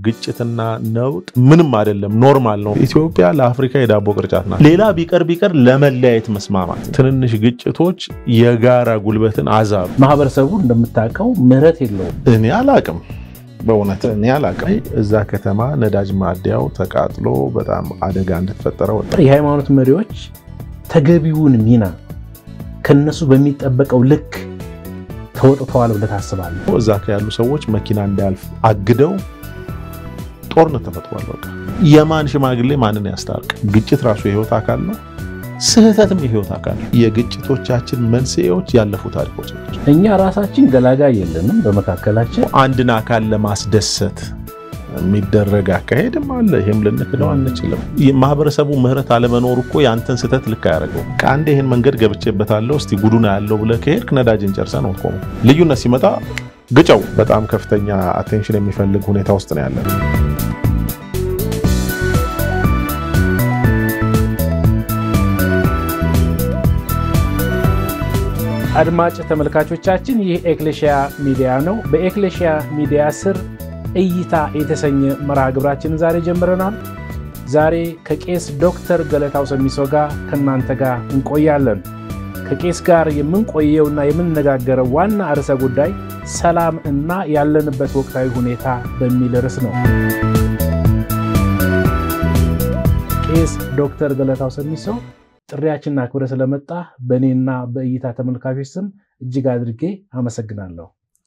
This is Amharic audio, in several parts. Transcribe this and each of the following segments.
ግጭትና ነውጥ ምንም አይደለም፣ normal ነው። ኢትዮጵያ ለአፍሪካ የዳቦ ቅርጫት ናት። ሌላ ቢቀር ቢቀር ለመለያየት መስማማት፣ ትንንሽ ግጭቶች የጋራ ጉልበትን አዛብ ማህበረሰቡ እንደምታውቀው ምህረት የለውም። እኔ አላቅም በእውነት እኔ አላቅም። እዛ ከተማ ነዳጅ ማደያው ተቃጥሎ በጣም አደጋ እንደተፈጠረ ወጣ። የሃይማኖት መሪዎች ተገቢውን ሚና ከነሱ በሚጠበቀው ልክ ተወጥተዋል ብለህ ታስባለህ? እዛ ያሉ ሰዎች መኪና እንዳያልፍ አግደው ጦርነት ተፈጥሯል። በቃ የማን ሽማግሌ ማንን ያስታርቅ? ግጭት ራሱ የህይወት አካል ነው። ስህተትም የህይወት አካል ነው። የግጭቶቻችን መንስኤዎች ያለፉ ታሪኮች ናቸው። እኛ ራሳችን ገላጋይ የለንም በመካከላችን። አንድን አካል ለማስደሰት የሚደረግ አካሄድም አለ። ይህም ልንክደው አንችልም። ማህበረሰቡ ምህረት አለመኖሩ እኮ የአንተን ስህተት ልክ አያደርገው። ከአንዴ ይህን መንገድ ገብቼበታለሁ እስቲ ጉዱና ያለው ብለህ ከሄድክ ነዳጅን ጨርሰህ ነው ቆሙ። ልዩነት ሲመጣ ግጭው። በጣም ከፍተኛ attention የሚፈልግ ሁኔታ ውስጥ ነው ያለን። አድማጭ ተመልካቾቻችን ይህ ኤክሌሽያ ሚዲያ ነው። በኤክሌሽያ ሚዲያ ስር እይታ የተሰኘ መርሃ ግብራችንን ዛሬ ጀምረናል። ዛሬ ከቄስ ዶክተር ገለታው ሰሚሶ ጋር ከእናንተ ጋር እንቆያለን። ከቄስ ጋር የምንቆየውና የምንነጋገረው ዋና ርዕሰ ጉዳይ ሰላም እና ያለንበት ወቅታዊ ሁኔታ በሚል ርዕስ ነው። ቄስ ዶክተር ገለታው ሰሚሶ ጥሪያችንን አክብረ ስለመጣ በእኔና በእይታ ተመልካቾች ስም እጅግ አድርጌ አመሰግናለሁ።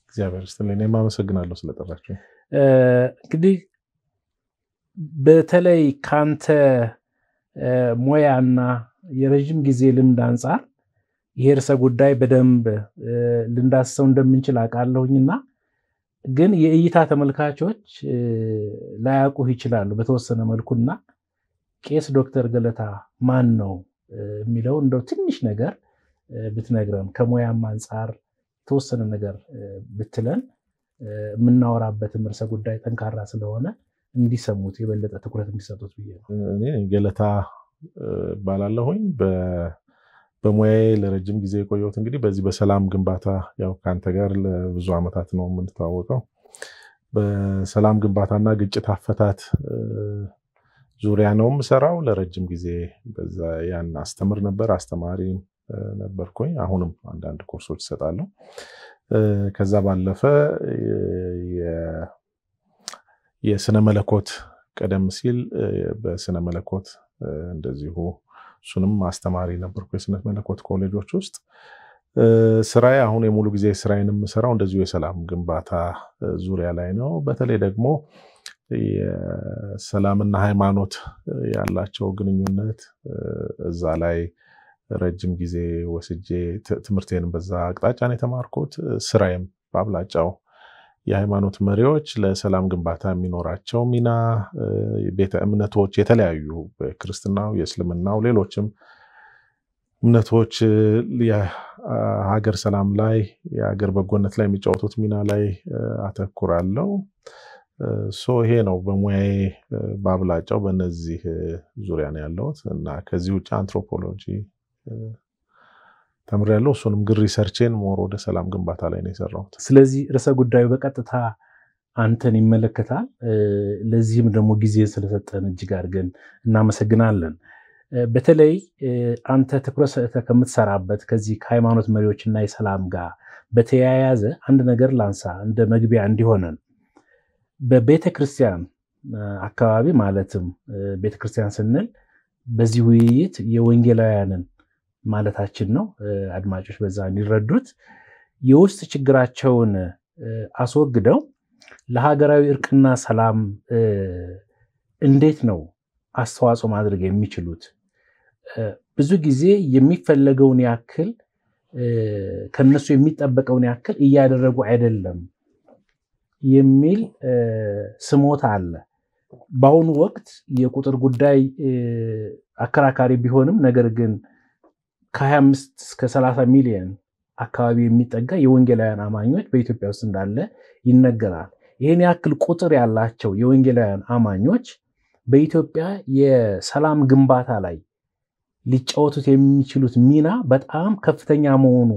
እግዚአብሔር ይስጥልኝ። እኔም አመሰግናለሁ ስለጠራችሁ። እንግዲህ በተለይ ካንተ ሙያና የረዥም ጊዜ ልምድ አንጻር ይሄ ርዕሰ ጉዳይ በደንብ ልንዳስሰው እንደምንችል አውቃለሁኝና ግን የእይታ ተመልካቾች ላያውቁህ ይችላሉ በተወሰነ መልኩና ቄስ ዶክተር ገለታ ማን ነው የሚለው እንደው ትንሽ ነገር ብትነግረን ከሙያም አንጻር የተወሰነ ነገር ብትለን የምናወራበትም ርዕሰ ጉዳይ ጠንካራ ስለሆነ እንዲሰሙት የበለጠ ትኩረት እንዲሰጡት ብዬ ነው። እኔ ገለታ ባላለሁኝ በሙያዬ ለረጅም ጊዜ የቆየሁት እንግዲህ በዚህ በሰላም ግንባታ ያው ከአንተ ጋር ለብዙ ዓመታት ነው የምንተዋወቀው። በሰላም ግንባታና ግጭት አፈታት ዙሪያ ነው የምሰራው። ለረጅም ጊዜ በዛ ያን አስተምር ነበር፣ አስተማሪ ነበርኩኝ። አሁንም አንዳንድ ኮርሶች እሰጣለሁ። ከዛ ባለፈ የስነ መለኮት ቀደም ሲል በስነ መለኮት እንደዚሁ እሱንም አስተማሪ ነበርኩ የስነ መለኮት ኮሌጆች ውስጥ። ስራዬ አሁን የሙሉ ጊዜ ስራዬን የምሰራው እንደዚሁ የሰላም ግንባታ ዙሪያ ላይ ነው። በተለይ ደግሞ የሰላምና ሃይማኖት ያላቸው ግንኙነት እዛ ላይ ረጅም ጊዜ ወስጄ ትምህርቴንም በዛ አቅጣጫ ነው የተማርኩት። ስራዬም በአብላጫው የሃይማኖት መሪዎች ለሰላም ግንባታ የሚኖራቸው ሚና፣ ቤተ እምነቶች የተለያዩ ክርስትናው፣ የእስልምናው፣ ሌሎችም እምነቶች የሀገር ሰላም ላይ የሀገር በጎነት ላይ የሚጫወቱት ሚና ላይ አተኩራለሁ። ሶ ይሄ ነው በሙያዬ በአብላጫው በእነዚህ ዙሪያ ነው ያለሁት እና ከዚህ ውጭ አንትሮፖሎጂ ተምሬያለሁ። እሱንም ግን research ኤን more ወደ ሰላም ግንባታ ላይ ነው የሰራሁት። ስለዚህ ርዕሰ ጉዳዩ በቀጥታ አንተን ይመለከታል። ለዚህም ደግሞ ጊዜ ስለሰጠን እጅግ አድርገን እናመሰግናለን። በተለይ አንተ ትኩረት ሰጥተህ ከምትሰራበት ከዚህ ከሃይማኖት መሪዎችና የሰላም ጋር በተያያዘ አንድ ነገር ላንሳ እንደ መግቢያ እንዲሆነን በቤተ ክርስቲያን አካባቢ ማለትም ቤተ ክርስቲያን ስንል በዚህ ውይይት የወንጌላውያንን ማለታችን ነው። አድማጮች በዛ እንዲረዱት የውስጥ ችግራቸውን አስወግደው ለሀገራዊ እርቅና ሰላም እንዴት ነው አስተዋጽኦ ማድረግ የሚችሉት? ብዙ ጊዜ የሚፈለገውን ያክል ከነሱ የሚጠበቀውን ያክል እያደረጉ አይደለም የሚል ስሞታ አለ። በአሁኑ ወቅት የቁጥር ጉዳይ አከራካሪ ቢሆንም ነገር ግን ከ25 እስከ 30 ሚሊዮን አካባቢ የሚጠጋ የወንጌላውያን አማኞች በኢትዮጵያ ውስጥ እንዳለ ይነገራል። ይህን ያክል ቁጥር ያላቸው የወንጌላውያን አማኞች በኢትዮጵያ የሰላም ግንባታ ላይ ሊጫወቱት የሚችሉት ሚና በጣም ከፍተኛ መሆኑ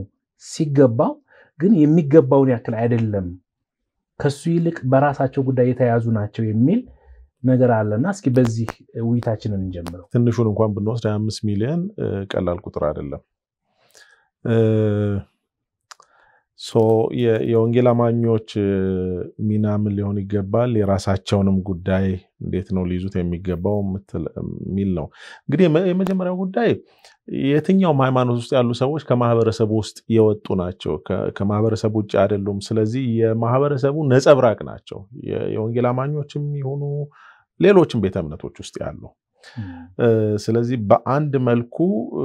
ሲገባው ግን የሚገባውን ያክል አይደለም ከሱ ይልቅ በራሳቸው ጉዳይ የተያዙ ናቸው የሚል ነገር አለና እስኪ በዚህ ውይይታችንን እንጀምረው። ትንሹን እንኳን ብንወስድ 25 ሚሊዮን ቀላል ቁጥር አይደለም። የወንጌል አማኞች ሚና ምን ሊሆን ይገባል፣ የራሳቸውንም ጉዳይ እንዴት ነው ሊይዙት የሚገባው የሚል ነው። እንግዲህ የመጀመሪያው ጉዳይ የትኛውም ሃይማኖት ውስጥ ያሉ ሰዎች ከማህበረሰቡ ውስጥ የወጡ ናቸው፣ ከማህበረሰቡ ውጭ አይደሉም። ስለዚህ የማህበረሰቡ ነጸብራቅ ናቸው። የወንጌል አማኞችም የሆኑ ሌሎችም ቤተ እምነቶች ውስጥ ያሉ ስለዚህ በአንድ መልኩ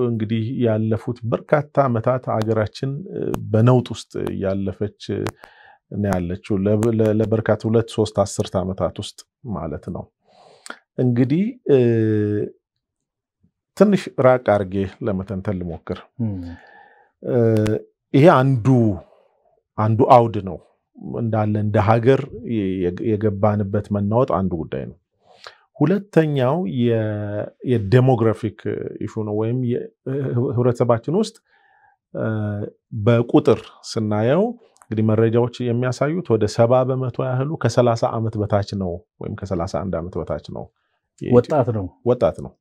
እንግዲህ ያለፉት በርካታ ዓመታት ሀገራችን በነውጥ ውስጥ ያለፈች ነው ያለችው ለበርካታ ሁለት ሶስት አስርት ዓመታት ውስጥ ማለት ነው። እንግዲህ ትንሽ ራቅ አድርጌ ለመተንተን ልሞክር። ይሄ አንዱ አንዱ አውድ ነው እንዳለ እንደ ሀገር የገባንበት መናወጥ አንዱ ጉዳይ ነው። ሁለተኛው የዴሞግራፊክ ኢሹ ነው። ወይም ህብረተሰባችን ውስጥ በቁጥር ስናየው እንግዲህ መረጃዎች የሚያሳዩት ወደ ሰባ በመቶ ያህሉ ከሰላሳ ዓመት በታች ነው ወይም ከሰላሳ አንድ ዓመት በታች ነው ወጣት ነው ወጣት ነው።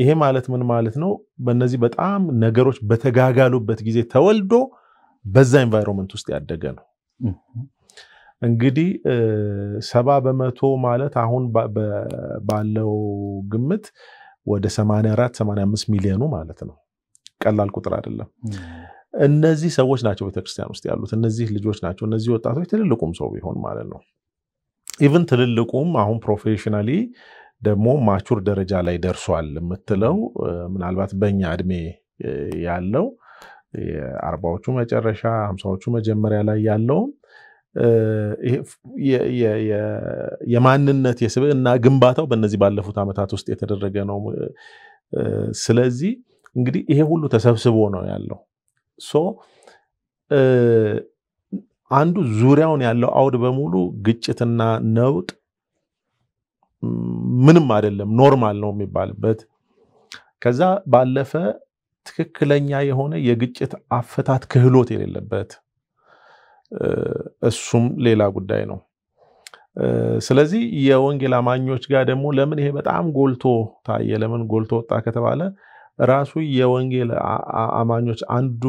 ይሄ ማለት ምን ማለት ነው? በእነዚህ በጣም ነገሮች በተጋጋሉበት ጊዜ ተወልዶ በዛ environment ውስጥ ያደገ ነው። እንግዲህ ሰባ በመቶ ማለት አሁን ባለው ግምት ወደ 84 85 ሚሊዮኑ ማለት ነው። ቀላል ቁጥር አይደለም። እነዚህ ሰዎች ናቸው ቤተክርስቲያን ውስጥ ያሉት፣ እነዚህ ልጆች ናቸው፣ እነዚህ ወጣቶች፣ ትልልቁም ሰው ቢሆን ማለት ነው። even ትልልቁም አሁን professionally ደግሞ mature ደረጃ ላይ ደርሷል የምትለው ምናልባት በእኛ እድሜ ያለው የአርባዎቹ መጨረሻ ሀምሳዎቹ መጀመሪያ ላይ ያለውም የማንነት የስብዕና ግንባታው በእነዚህ ባለፉት ዓመታት ውስጥ የተደረገ ነው። ስለዚህ እንግዲህ ይሄ ሁሉ ተሰብስቦ ነው ያለው። so አንዱ ዙሪያውን ያለው አውድ በሙሉ ግጭትና ነውጥ ምንም አይደለም normal ነው የሚባልበት ከዛ ባለፈ ትክክለኛ የሆነ የግጭት አፈታት ክህሎት የሌለበት እሱም ሌላ ጉዳይ ነው። ስለዚህ የወንጌል አማኞች ጋር ደግሞ ለምን ይሄ በጣም ጎልቶ ታየ? ለምን ጎልቶ ወጣ ከተባለ ራሱ የወንጌል አማኞች አንዱ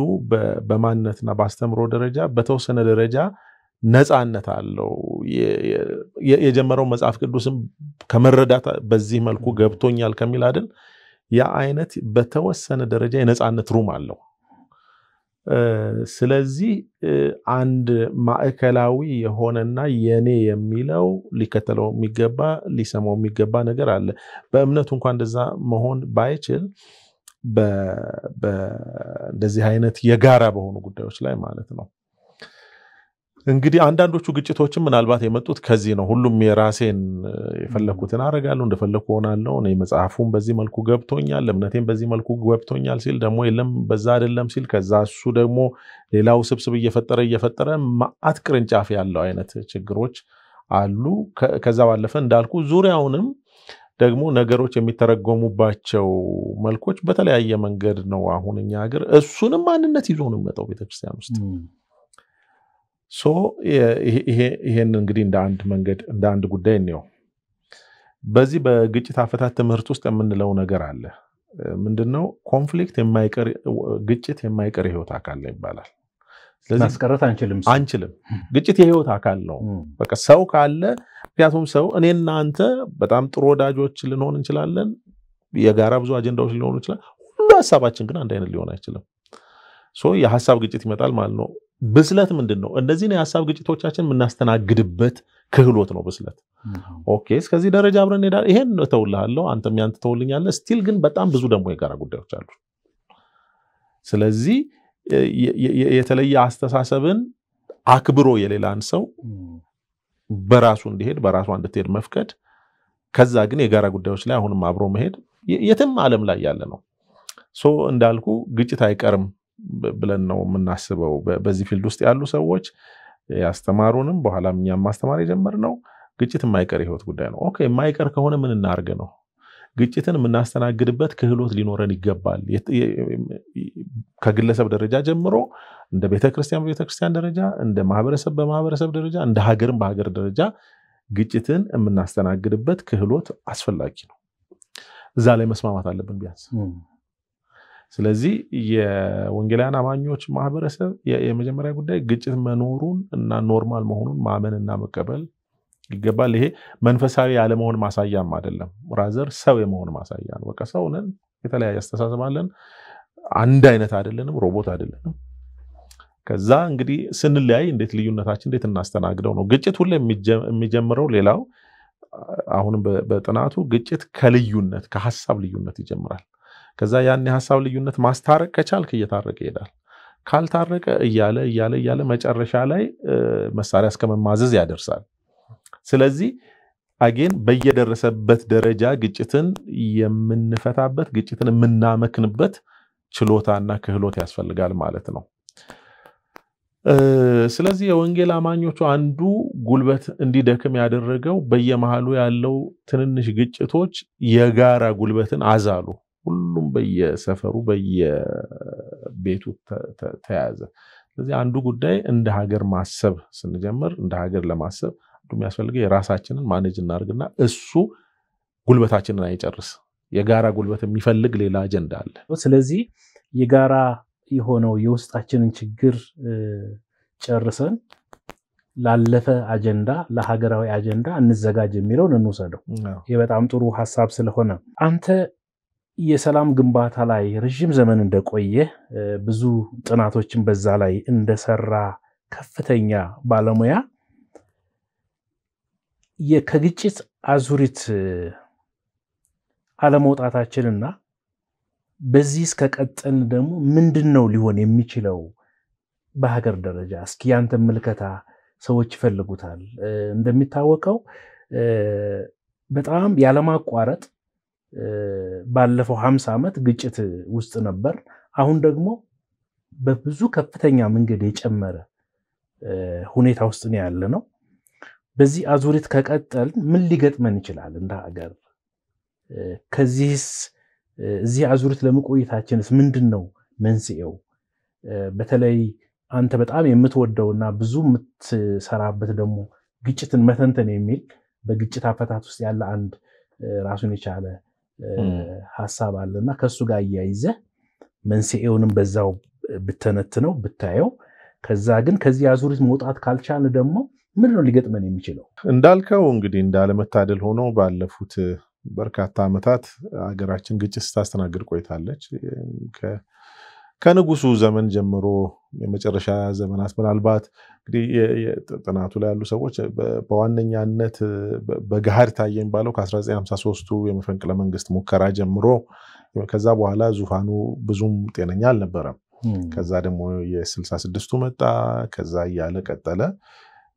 በማንነትና በአስተምሮ ደረጃ በተወሰነ ደረጃ ነፃነት አለው። የጀመረው መጽሐፍ ቅዱስም ከመረዳት በዚህ መልኩ ገብቶኛል ከሚል አይደል ያ አይነት በተወሰነ ደረጃ የነፃነት ሩም አለው። ስለዚህ አንድ ማዕከላዊ የሆነና የኔ የሚለው ሊከተለው የሚገባ ሊሰማው የሚገባ ነገር አለ። በእምነቱ እንኳን እንደዛ መሆን ባይችል እንደዚህ አይነት የጋራ በሆኑ ጉዳዮች ላይ ማለት ነው። እንግዲህ አንዳንዶቹ ግጭቶችም ምናልባት የመጡት ከዚህ ነው። ሁሉም የራሴን የፈለግኩትን አደርጋለሁ፣ እንደፈለግኩ ሆናለሁ፣ እኔ መጽሐፉን በዚህ መልኩ ገብቶኛል፣ እምነቴን በዚህ መልኩ ገብቶኛል ሲል ደግሞ የለም በዛ አይደለም ሲል ከዛ እሱ ደግሞ ሌላው ስብስብ እየፈጠረ እየፈጠረ ማአት ቅርንጫፍ ያለው አይነት ችግሮች አሉ። ከዛ ባለፈ እንዳልኩ ዙሪያውንም ደግሞ ነገሮች የሚተረጎሙባቸው መልኮች በተለያየ መንገድ ነው። አሁን እኛ ሀገር እሱንም ማንነት ይዞ ነው የሚመጣው ቤተክርስቲያን ውስጥ ይሄን እንግዲህ እንደ አንድ መንገድ እንደ አንድ ጉዳይ እንየው። በዚህ በግጭት አፈታት ትምህርት ውስጥ የምንለው ነገር አለ። ምንድነው? ኮንፍሊክት የማይቀር ግጭት የማይቀር የህይወት አካል ነው ይባላል። ማስቀረት አንችልም አንችልም። ግጭት የህይወት አካል ነው። በቃ ሰው ካለ ምክንያቱም ሰው እኔና አንተ በጣም ጥሩ ወዳጆች ልንሆን እንችላለን። የጋራ ብዙ አጀንዳዎች ሊኖሩ ይችላል። ሁሉ ሀሳባችን ግን አንድ አይነት ሊሆን አይችልም። so የሀሳብ ግጭት ይመጣል ማለት ነው። ብስለት ምንድን ነው? እነዚህን የሀሳብ ግጭቶቻችን የምናስተናግድበት ክህሎት ነው ብስለት። okay እስከዚህ ደረጃ አብረን እንሄዳለን። ይሄን እተውልሃለሁ፣ አንተም ያን ትተውልኛለህ። still ግን በጣም ብዙ ደግሞ የጋራ ጉዳዮች አሉ። ስለዚህ የተለየ አስተሳሰብን አክብሮ የሌላን ሰው በራሱ እንዲሄድ በራሷ እንድትሄድ መፍቀድ፣ ከዛ ግን የጋራ ጉዳዮች ላይ አሁንም አብሮ መሄድ የትም ዓለም ላይ ያለ ነው። so እንዳልኩ ግጭት አይቀርም ብለን ነው የምናስበው። በዚህ field ውስጥ ያሉ ሰዎች ያስተማሩንም በኋላም እኛም ማስተማር የጀመርነው ግጭት የማይቀር የህይወት ጉዳይ ነው። okay የማይቀር ከሆነ ምን እናርግ ነው። ግጭትን የምናስተናግድበት ክህሎት ሊኖረን ይገባል። ከግለሰብ ደረጃ ጀምሮ እንደ ቤተክርስቲያን በቤተክርስቲያን ደረጃ፣ እንደ ማህበረሰብ በማህበረሰብ ደረጃ፣ እንደ ሀገርም በሀገር ደረጃ ግጭትን የምናስተናግድበት ክህሎት አስፈላጊ ነው። እዛ ላይ መስማማት አለብን ቢያንስ። ስለዚህ የወንጌላውያን አማኞች ማህበረሰብ የመጀመሪያ ጉዳይ ግጭት መኖሩን እና normal መሆኑን ማመንና መቀበል ይገባል። ይሄ መንፈሳዊ ያለመሆን ማሳያም አይደለም፣ ራዘር ሰው የመሆን ማሳያ ነው። በቃ ሰው ነን፣ የተለያየ አስተሳሰብ አለን፣ አንድ አይነት አይደለንም፣ ሮቦት አይደለንም። ከዛ እንግዲህ ስንለያይ እንዴት ልዩነታችን እንዴት እናስተናግደው ነው። ግጭት ሁሌ የሚጀምረው ሌላው አሁንም በጥናቱ ግጭት ከልዩነት ከሀሳብ ልዩነት ይጀምራል። ከዛ ያን የሀሳብ ልዩነት ማስታረቅ ከቻልክ እየታረቀ ይሄዳል። ካልታረቀ እያለ እያለ እያለ መጨረሻ ላይ መሳሪያ እስከ መማዘዝ ያደርሳል። ስለዚህ አጌን በየደረሰበት ደረጃ ግጭትን የምንፈታበት ግጭትን የምናመክንበት ችሎታና ክህሎት ያስፈልጋል ማለት ነው። ስለዚህ የወንጌል አማኞቹ አንዱ ጉልበት እንዲደክም ያደረገው በየመሃሉ ያለው ትንንሽ ግጭቶች የጋራ ጉልበትን አዛሉ። ሁሉም በየሰፈሩ በየቤቱ ተያዘ። ስለዚህ አንዱ ጉዳይ እንደ ሀገር ማሰብ ስንጀምር እንደ ሀገር ለማሰብ አንዱ የሚያስፈልገው የራሳችንን ማኔጅ እናድርግና እሱ ጉልበታችንን አይጨርስ። የጋራ ጉልበት የሚፈልግ ሌላ አጀንዳ አለ። ስለዚህ የጋራ የሆነው የውስጣችንን ችግር ጨርሰን ላለፈ አጀንዳ ለሀገራዊ አጀንዳ እንዘጋጅ የሚለውን እንውሰደው። ይህ በጣም ጥሩ ሀሳብ ስለሆነ አንተ የሰላም ግንባታ ላይ ረዥም ዘመን እንደቆየ ብዙ ጥናቶችን በዛ ላይ እንደሰራ ከፍተኛ ባለሙያ ከግጭት አዙሪት አለመውጣታችንና በዚህ እስከቀጠልን ደግሞ ምንድን ነው ሊሆን የሚችለው በሀገር ደረጃ? እስኪ ያንተ ምልከታ። ሰዎች ይፈልጉታል። እንደሚታወቀው በጣም ያለማቋረጥ ባለፈው ሀምሳ ዓመት ግጭት ውስጥ ነበር። አሁን ደግሞ በብዙ ከፍተኛ መንገድ የጨመረ ሁኔታ ውስጥ ነው ያለ ነው። በዚህ አዙሪት ከቀጠልን ምን ሊገጥመን ይችላል እንደ ሀገር? ከዚህስ እዚህ አዙሪት ለመቆየታችንስ ምንድን ነው መንስኤው? በተለይ አንተ በጣም የምትወደውና ብዙ የምትሰራበት ደግሞ ግጭትን መተንተን የሚል በግጭት አፈታት ውስጥ ያለ አንድ ራሱን የቻለ ሀሳብ አለና ከእሱ ጋር እያይዘህ መንስኤውንም በዛው ብተነትነው ብታየው፣ ከዛ ግን ከዚህ አዙሪት መውጣት ካልቻለ ደግሞ ምንድን ነው ሊገጥመን የሚችለው? እንዳልከው እንግዲህ እንዳለመታደል ሆኖ ባለፉት በርካታ ዓመታት ሀገራችን ግጭት ስታስተናግድ ቆይታለች። ከንጉሱ ዘመን ጀምሮ የመጨረሻ ዘመናት ምናልባት እንግዲህ ጥናቱ ላይ ያሉ ሰዎች በዋነኛነት በገሃድ ታየ የሚባለው ከ1953ቱ የመፈንቅለ መንግስት ሙከራ ጀምሮ ከዛ በኋላ ዙፋኑ ብዙም ጤነኛ አልነበረም። ከዛ ደግሞ የ66ቱ መጣ። ከዛ እያለ ቀጠለ።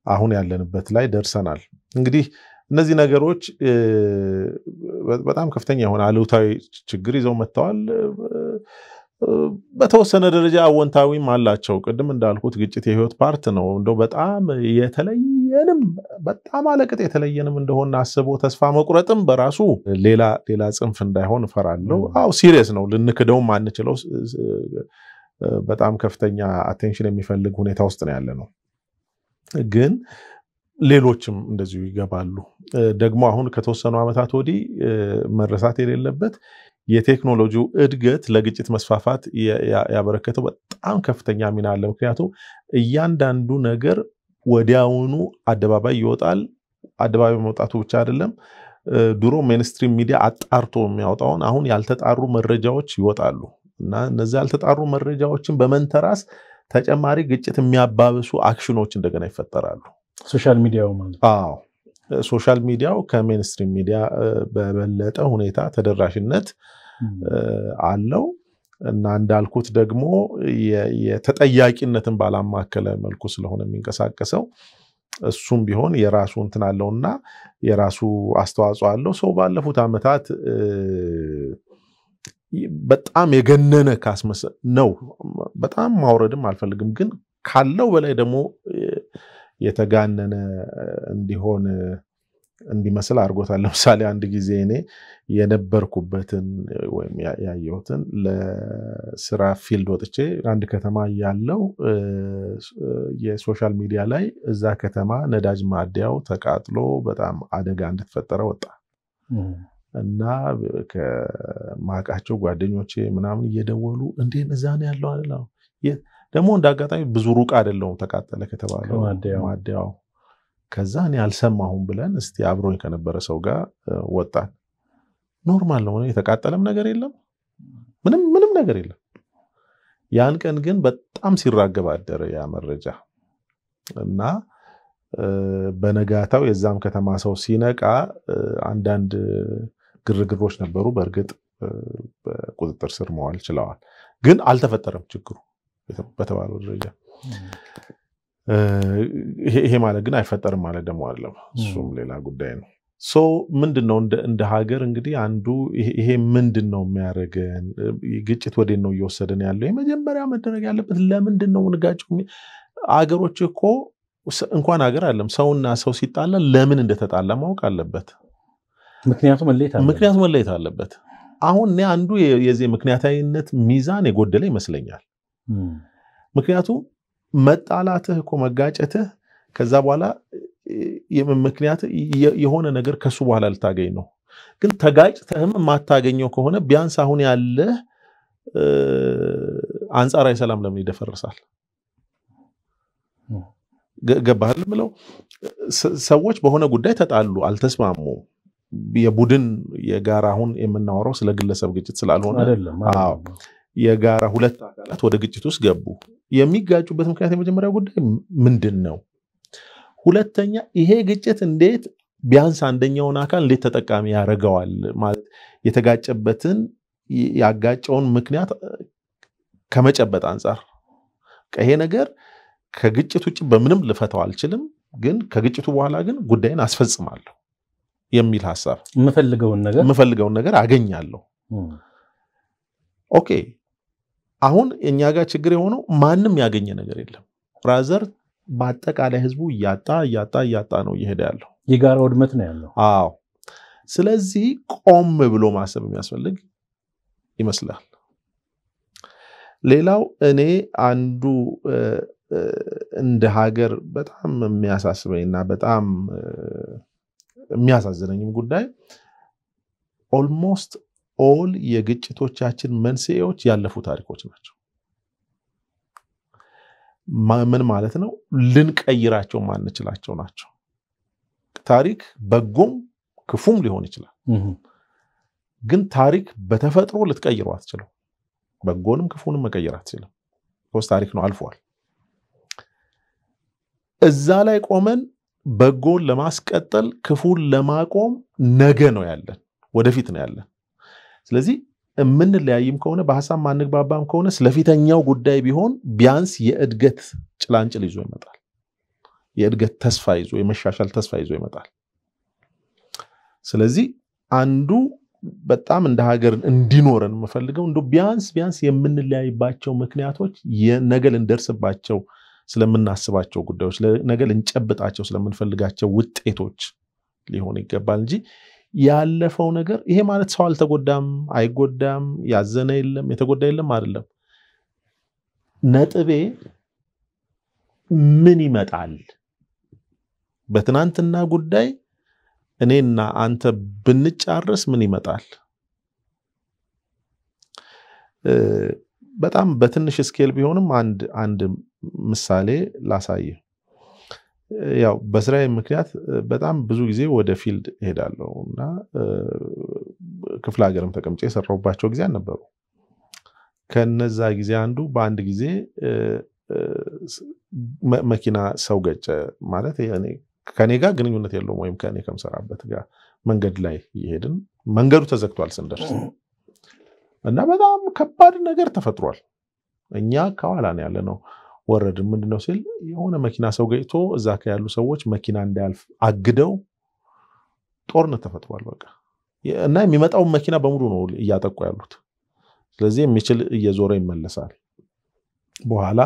አሁን ያለንበት ላይ ደርሰናል። እንግዲህ እነዚህ ነገሮች በጣም ከፍተኛ የሆነ አሉታዊ ችግር ይዘው መጥተዋል። በተወሰነ ደረጃ አወንታዊም አላቸው። ቅድም እንዳልኩት ግጭት የህይወት part ነው። እንደው በጣም የተለየንም በጣም አለቅጥ የተለየንም እንደሆነ አስቦ ተስፋ መቁረጥም በራሱ ሌላ ሌላ ጽንፍ እንዳይሆን እፈራለሁ። አዎ serious ነው፣ ልንክደውም አንችለው። በጣም ከፍተኛ attention የሚፈልግ ሁኔታ ውስጥ ነው ያለነው። ግን ሌሎችም እንደዚሁ ይገባሉ። ደግሞ አሁን ከተወሰኑ ዓመታት ወዲህ መረሳት የሌለበት የቴክኖሎጂው እድገት ለግጭት መስፋፋት ያበረከተው በጣም ከፍተኛ ሚና አለ። ምክንያቱም እያንዳንዱ ነገር ወዲያውኑ አደባባይ ይወጣል። አደባባይ መውጣቱ ብቻ አይደለም፣ ድሮ mainstream media አጣርቶ የሚያወጣውን አሁን ያልተጣሩ መረጃዎች ይወጣሉ እና እነዚህ ያልተጣሩ መረጃዎችን በመንተራስ ተጨማሪ ግጭት የሚያባብሱ action ኖች እንደገና ይፈጠራሉ። social media ው ማለት አዎ social media ው ከ mainstream media በበለጠ ሁኔታ ተደራሽነት አለው እና እንዳልኩት ደግሞ የተጠያቂነትን ባላማከለ መልኩ ስለሆነ የሚንቀሳቀሰው እሱም ቢሆን የራሱ እንትን አለውና የራሱ አስተዋጽኦ አለው። ሰው ባለፉት ዓመታት በጣም የገነነ ካስመሰለ ነው። በጣም ማውረድም አልፈልግም፣ ግን ካለው በላይ ደግሞ የተጋነነ እንዲሆን እንዲመስል አድርጎታል። ለምሳሌ አንድ ጊዜ እኔ የነበርኩበትን ወይም ያየሁትን ለስራ field ወጥቼ አንድ ከተማ ያለው የ social media ላይ እዛ ከተማ ነዳጅ ማደያው ተቃጥሎ በጣም አደጋ እንደተፈጠረ ወጣ። እና ከማውቃቸው ጓደኞቼ ምናምን እየደወሉ እንዴት እዛ ነው ያለው ደግሞ እንደ አጋጣሚ ብዙ ሩቅ አይደለውም ተቃጠለ ከተባለው ማደያው። ከዛ እኔ አልሰማሁም ብለን እስቲ አብሮኝ ከነበረ ሰው ጋር ወጣን። normal ነው፣ የተቃጠለም ነገር የለም፣ ምንም ምንም ነገር የለም። ያን ቀን ግን በጣም ሲራገብ አደረ ያ መረጃ። እና በነጋታው የዛም ከተማ ሰው ሲነቃ አንዳንድ ግርግሮች ነበሩ። በእርግጥ በቁጥጥር ስር መዋል ችለዋል፣ ግን አልተፈጠረም ችግሩ በተባለው ደረጃ ይሄ ማለት ግን አይፈጠርም ማለት ደግሞ አይደለም። እሱም ሌላ ጉዳይ ነው። so ምንድን ነው እንደ ሀገር እንግዲህ አንዱ ይሄ ምንድን ነው የሚያደርገን ግጭት ወዴት ነው እየወሰደን ያለው? የመጀመሪያ መደረግ ያለበት ለምንድን ነው ምንጋጨው? አገሮች እኮ እንኳን ሀገር አለም ሰውና ሰው ሲጣላ ለምን እንደተጣላ ማወቅ አለበት። ምክንያቱ መለየት አለበት። አሁን እኔ አንዱ የዚህ ምክንያታዊነት ሚዛን የጎደለ ይመስለኛል። ምክንያቱም መጣላትህ እኮ መጋጨትህ ከዛ በኋላ ምክንያት የሆነ ነገር ከሱ በኋላ ልታገኝ ነው። ግን ተጋጭተህም የማታገኘው ከሆነ ቢያንስ አሁን ያለህ አንጻራዊ ሰላም ለምን ይደፈርሳል? ገባህል ብለው ሰዎች በሆነ ጉዳይ ተጣሉ፣ አልተስማሙም። የቡድን የጋራ አሁን የምናወራው ስለ ግለሰብ ግጭት ስላልሆነ የጋራ ሁለት አካላት ወደ ግጭት ውስጥ ገቡ። የሚጋጩበት ምክንያት የመጀመሪያ ጉዳይ ምንድን ነው? ሁለተኛ ይሄ ግጭት እንዴት ቢያንስ አንደኛውን አካል እንዴት ተጠቃሚ ያደርገዋል? ማለት የተጋጨበትን ያጋጨውን ምክንያት ከመጨበጥ አንጻር ይሄ ነገር ከግጭት ውጭ በምንም ልፈታው አልችልም፣ ግን ከግጭቱ በኋላ ግን ጉዳይን አስፈጽማለሁ የሚል ሀሳብ የምፈልገውን ነገር አገኛለሁ። okay አሁን እኛ ጋር ችግር የሆነው ማንም ያገኘ ነገር የለም። rather በአጠቃላይ ህዝቡ እያጣ እያጣ እያጣ ነው እየሄደ ያለው። የጋራ ውድመት ነው ያለው። አዎ። ስለዚህ ቆም ብሎ ማሰብ የሚያስፈልግ ይመስላል። ሌላው እኔ አንዱ እንደ ሀገር በጣም የሚያሳስበኝ እና በጣም የሚያሳዝነኝም ጉዳይ almost all የግጭቶቻችን መንስኤዎች ያለፉ ታሪኮች ናቸው። ምን ማለት ነው? ልንቀይራቸው ማንችላቸው ናቸው። ታሪክ በጎም ክፉም ሊሆን ይችላል። ግን ታሪክ በተፈጥሮ ልትቀይረው አትችለው። በጎንም ክፉንም መቀየር አትችልም። ሶስት ታሪክ ነው አልፏል። እዛ ላይ ቆመን በጎን ለማስቀጠል ክፉን ለማቆም ነገ ነው ያለን፣ ወደፊት ነው ያለን። ስለዚህ የምንለያይም ከሆነ በሀሳብ ማንግባባም ከሆነ ስለፊተኛው ጉዳይ ቢሆን ቢያንስ የእድገት ጭላንጭል ይዞ ይመጣል። የእድገት ተስፋ ይዞ የመሻሻል ተስፋ ይዞ ይመጣል። ስለዚህ አንዱ በጣም እንደ ሀገር እንዲኖረን የምፈልገው እንደ ቢያንስ ቢያንስ የምንለያይባቸው ምክንያቶች ነገ ልንደርስባቸው ስለምናስባቸው ጉዳዮች ነገ ልንጨብጣቸው ስለምንፈልጋቸው ውጤቶች ሊሆን ይገባል እንጂ ያለፈው ነገር ይሄ ማለት ሰው አልተጎዳም፣ አይጎዳም፣ ያዘነ የለም፣ የተጎዳ የለም አይደለም። ነጥቤ ምን ይመጣል? በትናንትና ጉዳይ እኔና አንተ ብንጫረስ ምን ይመጣል? በጣም በትንሽ scale ቢሆንም አንድ አንድ ምሳሌ ላሳይ። ያው በስራዬ ምክንያት በጣም ብዙ ጊዜ ወደ field እሄዳለሁ እና ክፍለ ሀገርም ተቀምጬ የሰራሁባቸው ጊዜ አልነበሩ። ከነዛ ጊዜ አንዱ በአንድ ጊዜ መኪና ሰው ገጨ። ማለት ከኔ ጋር ግንኙነት የለውም ወይም ከኔ ከምሰራበት ጋር መንገድ ላይ እየሄድን መንገዱ ተዘግቷል ስንደርስ እና በጣም ከባድ ነገር ተፈጥሯል። እኛ ከኋላ ነው ያለ ነው። ወረድን። ምንድነው ሲል የሆነ መኪና ሰው ገጭቶ እዛ ያሉ ሰዎች መኪና እንዳያልፍ አግደው ጦርነት ተፈጥሯል። በቃ እና የሚመጣውን መኪና በሙሉ ነው እያጠቁ ያሉት። ስለዚህ የሚችል እየዞረ ይመለሳል። በኋላ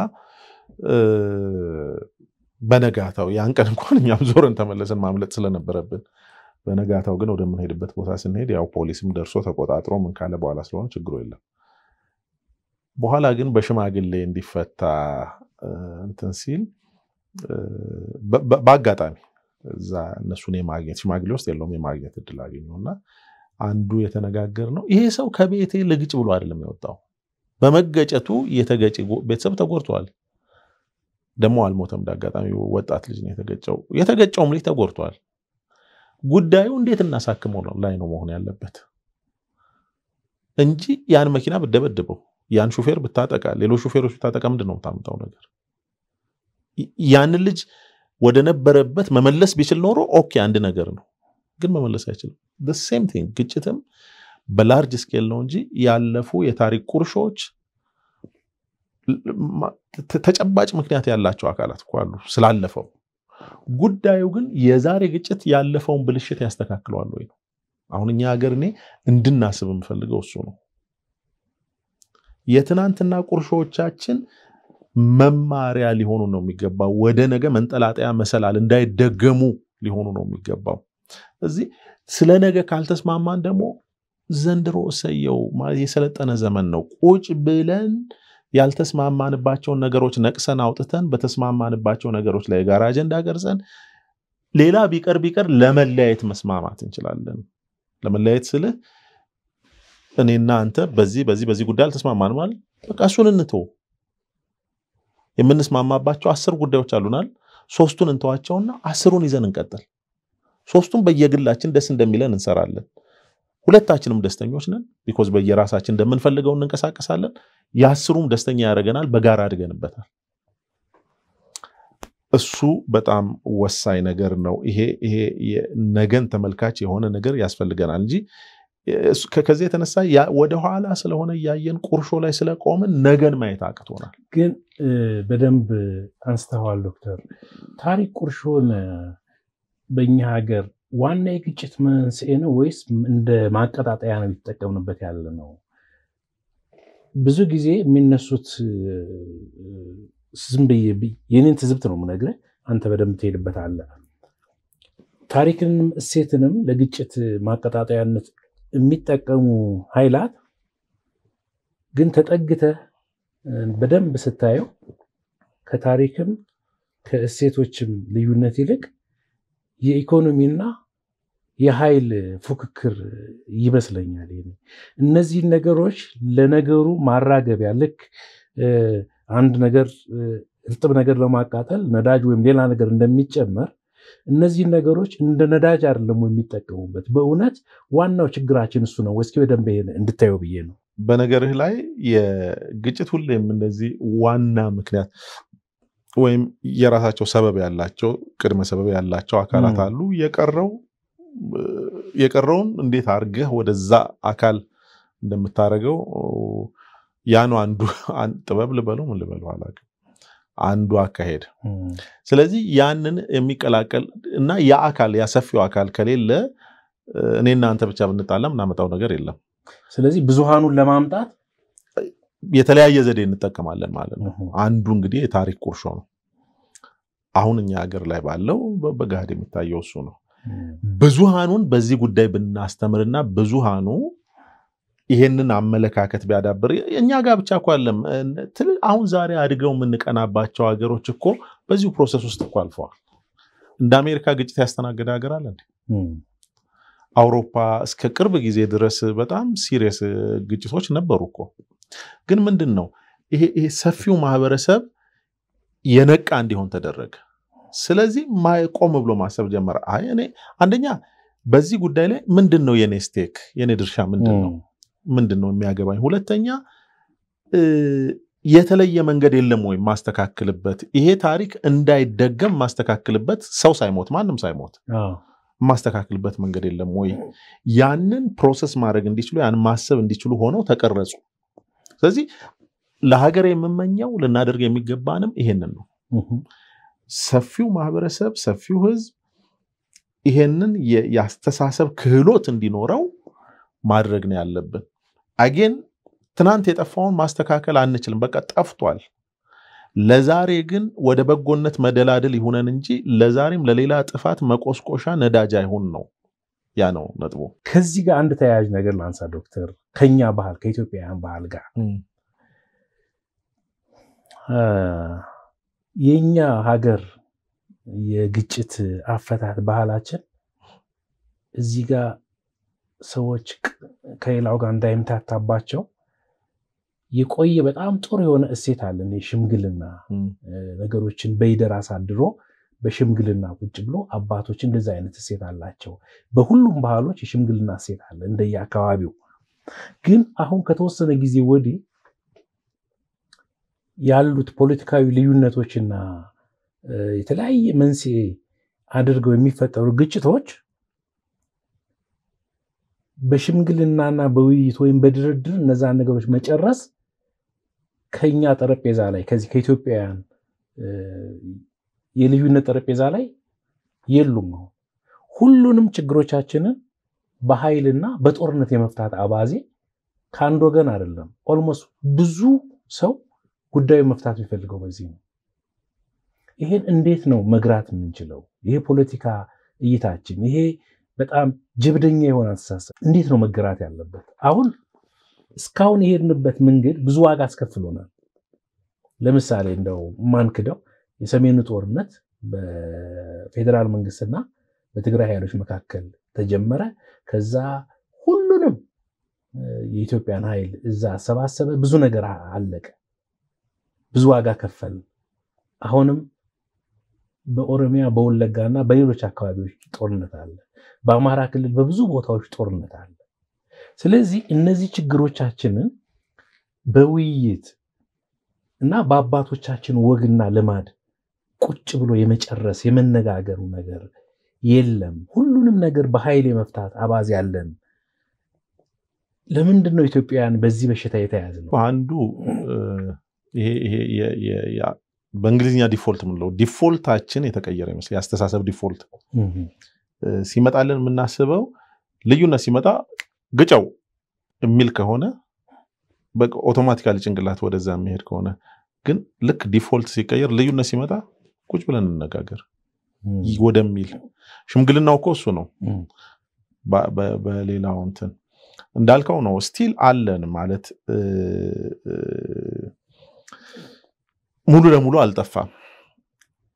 በነጋታው ያን ቀን እንኳን እኛም ዞረን ተመለስን ማምለጥ ስለነበረብን በነጋታው ግን ወደምንሄድበት ቦታ ስንሄድ ያው ፖሊስም ደርሶ ተቆጣጥሮ ምን ካለ በኋላ ስለሆነ ችግሩ የለም። በኋላ ግን በሽማግሌ እንዲፈታ እንትን ሲል በአጋጣሚ እዛ እነሱን የማግኘት ሽማግሌ ውስጥ የለውም የማግኘት እድል አገኘው እና አንዱ የተነጋገር ነው ይሄ ሰው ከቤቴ ልግጭ ብሎ አይደለም የወጣው በመገጨቱ የተገጭ ቤተሰብ ተጎድተዋል። ደግሞ አልሞተም። እንዳጋጣሚ ወጣት ልጅ ነው የተገጨው። የተገጨውም ልጅ ተጎድተዋል። ጉዳዩ እንዴት እናሳክመው ላይ ነው መሆን ያለበት እንጂ ያን መኪና ብደበድበው፣ ያን ሹፌር ብታጠቃ፣ ሌሎች ሹፌሮች ብታጠቃ ምንድን ነው የምታምጣው ነገር? ያንን ልጅ ወደ ነበረበት መመለስ ቢችል ኖሮ okay አንድ ነገር ነው፣ ግን መመለስ አይችልም። same thing ግጭትም በ large scale ነው እንጂ ያለፉ የታሪክ ቁርሾች ተጨባጭ ምክንያት ያላቸው አካላት እኮ አሉ ስላለፈው። ጉዳዩ ግን የዛሬ ግጭት ያለፈውን ብልሽት ያስተካክለዋል ወይ ነው። አሁን እኛ ሀገር እኔ እንድናስብ የምፈልገው እሱ ነው። የትናንትና ቁርሾቻችን መማሪያ ሊሆኑ ነው የሚገባው። ወደ ነገ መንጠላጠያ መሰላል እንዳይደገሙ ሊሆኑ ነው የሚገባው። እዚህ ስለ ነገ ካልተስማማን ደግሞ ዘንድሮ እሰየው የሰለጠነ ዘመን ነው። ቁጭ ብለን ያልተስማማንባቸውን ነገሮች ነቅሰን አውጥተን በተስማማንባቸው ነገሮች ላይ የጋራ አጀንዳ ገርጸን ሌላ ቢቀር ቢቀር ለመለያየት መስማማት እንችላለን። ለመለያየት ስልህ እኔና አንተ በዚህ በዚህ በዚህ ጉዳይ አልተስማማን ማለት በቃ እሱን እንተው። የምንስማማባቸው አስር ጉዳዮች አሉናል። ሶስቱን እንተዋቸውና አስሩን ይዘን እንቀጥል። ሶስቱን በየግላችን ደስ እንደሚለን እንሰራለን። ሁለታችንም ደስተኞች ነን። because በየራሳችን እንደምንፈልገው እንንቀሳቀሳለን። የአስሩም ደስተኛ ያደርገናል። በጋራ አድገንበታል። እሱ በጣም ወሳኝ ነገር ነው። ይሄ ነገን ተመልካች የሆነ ነገር ያስፈልገናል እንጂ ከዚህ የተነሳ ወደኋላ ስለሆነ እያየን ቁርሾ ላይ ስለቆምን ነገን ማየት አቅቶናል። ግን በደንብ አንስተዋል ዶክተር። ታሪክ ቁርሾን በእኛ ሀገር ዋና የግጭት መንስኤ ነው ወይስ እንደ ማቀጣጠያ ነው የተጠቀምንበት ያለ ነው? ብዙ ጊዜ የሚነሱት ዝም ብዬ የኔን ትዝብት ነው የምነግርህ፣ አንተ በደንብ ትሄድበታለህ። ታሪክንም እሴትንም ለግጭት ማቀጣጠያነት የሚጠቀሙ ኃይላት ግን ተጠግተህ በደንብ ስታየው ከታሪክም ከእሴቶችም ልዩነት ይልቅ የኢኮኖሚና የኃይል ፉክክር ይመስለኛል። እነዚህን ነገሮች ለነገሩ ማራገቢያ ልክ አንድ ነገር እርጥብ ነገር ለማቃጠል ነዳጅ ወይም ሌላ ነገር እንደሚጨመር እነዚህን ነገሮች እንደ ነዳጅ አይደለም የሚጠቀሙበት። በእውነት ዋናው ችግራችን እሱ ነው። እስኪ በደንብ እንድታየው ብዬ ነው። በነገርህ ላይ የግጭት ሁሌም እንደዚህ ዋና ምክንያት ወይም የራሳቸው ሰበብ ያላቸው ቅድመ ሰበብ ያላቸው አካላት አሉ። የቀረው የቀረውን እንዴት አድርገህ ወደዛ አካል እንደምታደርገው ያ ነው አንዱ ጥበብ ልበለው ምን ልበለው አላውቅም፣ አንዱ አካሄድ። ስለዚህ ያንን የሚቀላቀል እና ያ አካል ያ ሰፊው አካል ከሌለ እኔና አንተ ብቻ ብንጣላ ምናመጣው ነገር የለም። ስለዚህ ብዙሃኑን ለማምጣት የተለያየ ዘዴ እንጠቀማለን ማለት ነው። አንዱ እንግዲህ የታሪክ ቁርሾ ነው። አሁን እኛ ሀገር ላይ ባለው በገሃድ የሚታየው እሱ ነው። ብዙሃኑን በዚህ ጉዳይ ብናስተምርና ብዙሃኑ ይሄንን አመለካከት ቢያዳብር እኛ ጋር ብቻ እኮ አለም አሁን ዛሬ አድገው የምንቀናባቸው ሀገሮች እኮ በዚሁ process ውስጥ እኮ አልፈዋል። እንደ አሜሪካ ግጭት ያስተናገደ ሀገር አለ እንዴ? አውሮፓ እስከ ቅርብ ጊዜ ድረስ በጣም serious ግጭቶች ነበሩ እኮ። ግን ምንድን ነው ይሄ ሰፊው ማህበረሰብ የነቃ እንዲሆን ተደረገ። ስለዚህ ቆም ብሎ ማሰብ ጀመረ። አይ እኔ አንደኛ በዚህ ጉዳይ ላይ ምንድን ነው የኔ stake የኔ ድርሻ ምንድን ነው ምንድን ነው የሚያገባኝ? ሁለተኛ የተለየ መንገድ የለም ወይም ማስተካክልበት ይሄ ታሪክ እንዳይደገም ማስተካክልበት ሰው ሳይሞት ማንም ሳይሞት ማስተካክልበት መንገድ የለም ወይ? ያንን process ማድረግ እንዲችሉ ያን ማሰብ እንዲችሉ ሆነው ተቀረጹ። ስለዚህ ለሀገር የምመኘው ልናደርግ የሚገባንም ይሄንን ነው። ሰፊው ማህበረሰብ ሰፊው ህዝብ ይሄንን የአስተሳሰብ ክህሎት እንዲኖረው ማድረግ ነው ያለብን። አጌን ትናንት የጠፋውን ማስተካከል አንችልም፣ በቃ ጠፍቷል። ለዛሬ ግን ወደ በጎነት መደላድል ይሁነን እንጂ ለዛሬም ለሌላ ጥፋት መቆስቆሻ ነዳጅ አይሁን ነው ያ ነው ነጥቡ። ከዚህ ጋር አንድ ተያያዥ ነገር ላንሳ ዶክተር፣ ከኛ ባህል ከኢትዮጵያውያን ባህል ጋር የኛ ሀገር የግጭት አፈታት ባህላችን እዚህ ጋር ሰዎች ከሌላው ጋር እንዳይምታታባቸው የቆየ በጣም ጥሩ የሆነ እሴት አለን። የሽምግልና ነገሮችን በይደር አሳድሮ በሽምግልና ቁጭ ብሎ አባቶች እንደዚህ አይነት እሴት አላቸው። በሁሉም ባህሎች የሽምግልና እሴት አለ እንደየ አካባቢው። ግን አሁን ከተወሰነ ጊዜ ወዲህ ያሉት ፖለቲካዊ ልዩነቶችና የተለያየ መንስኤ አድርገው የሚፈጠሩ ግጭቶች በሽምግልናና በውይይት ወይም በድርድር እነዛን ነገሮች መጨረስ ከኛ ጠረጴዛ ላይ ከዚህ ከኢትዮጵያውያን የልዩነት ጠረጴዛ ላይ የሉም። ነው ሁሉንም ችግሮቻችንን በኃይልና በጦርነት የመፍታት አባዜ ከአንድ ወገን አይደለም። almost ብዙ ሰው ጉዳዩ መፍታት የሚፈልገው በዚህ ነው። ይሄን እንዴት ነው መግራት የምንችለው? ይሄ ፖለቲካ እይታችን ይሄ በጣም ጀብደኛ የሆነ አስተሳሰብ እንዴት ነው መገራት ያለበት? አሁን እስካሁን የሄድንበት መንገድ ብዙ ዋጋ አስከፍሎናል። ለምሳሌ እንደው ማንክደው የሰሜኑ ጦርነት በፌዴራል መንግስትና በትግራይ ኃይሎች መካከል ተጀመረ። ከዛ ሁሉንም የኢትዮጵያን ኃይል እዛ አሰባሰበ። ብዙ ነገር አለቀ። ብዙ ዋጋ ከፈል። አሁንም በኦሮሚያ በወለጋና በሌሎች አካባቢዎች ጦርነት አለ። በአማራ ክልል በብዙ ቦታዎች ጦርነት አለ። ስለዚህ እነዚህ ችግሮቻችንን በውይይት እና በአባቶቻችን ወግና ልማድ ቁጭ ብሎ የመጨረስ የመነጋገሩ ነገር የለም። ሁሉንም ነገር በኃይል የመፍታት አባዜ ያለን። ለምንድን ነው ኢትዮጵያውያን በዚህ በሽታ የተያዘ ነው? አንዱ በእንግሊዝኛ ዲፎልት የምንለው ዲፎልታችን የተቀየረ ይመስል የአስተሳሰብ ዲፎልት ሲመጣልን የምናስበው ልዩነት ሲመጣ ግጭው የሚል ከሆነ automatically ጭንቅላት ወደዛ የሚሄድ ከሆነ ግን ልክ default ሲቀየር ልዩነት ሲመጣ ቁጭ ብለን እንነጋገር ወደሚል ሽምግልናው እኮ እሱ ነው። በሌላው እንትን እንዳልከው ነው። still አለን ማለት ሙሉ ለሙሉ አልጠፋም።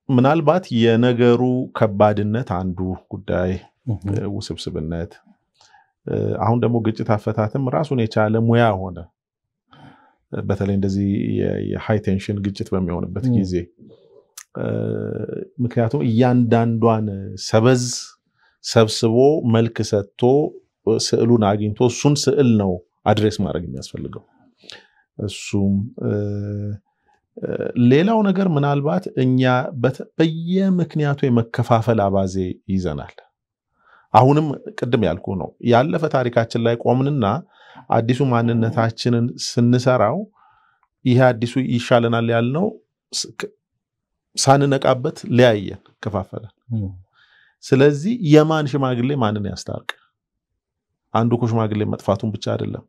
ምናልባት የነገሩ ከባድነት አንዱ ጉዳይ ውስብስብነት፣ አሁን ደግሞ ግጭት አፈታትም ራሱን የቻለ ሙያ ሆነ። በተለይ እንደዚህ የ high tension ግጭት በሚሆንበት ጊዜ ምክንያቱም እያንዳንዷን ሰበዝ ሰብስቦ መልክ ሰጥቶ ስዕሉን አግኝቶ እሱን ስዕል ነው address ማድረግ የሚያስፈልገው። እሱም ሌላው ነገር ምናልባት እኛ በየምክንያቱ የመከፋፈል አባዜ ይዘናል። አሁንም ቅድም ያልኩ ነው ያለፈ ታሪካችን ላይ ቆምንና አዲሱ ማንነታችንን ስንሰራው ይሄ አዲሱ ይሻለናል ያልነው ሳንነቃበት ለያየን፣ ከፋፈለን። ስለዚህ የማን ሽማግሌ ማንን ያስታርቅ? አንዱ እኮ ሽማግሌ መጥፋቱን ብቻ አይደለም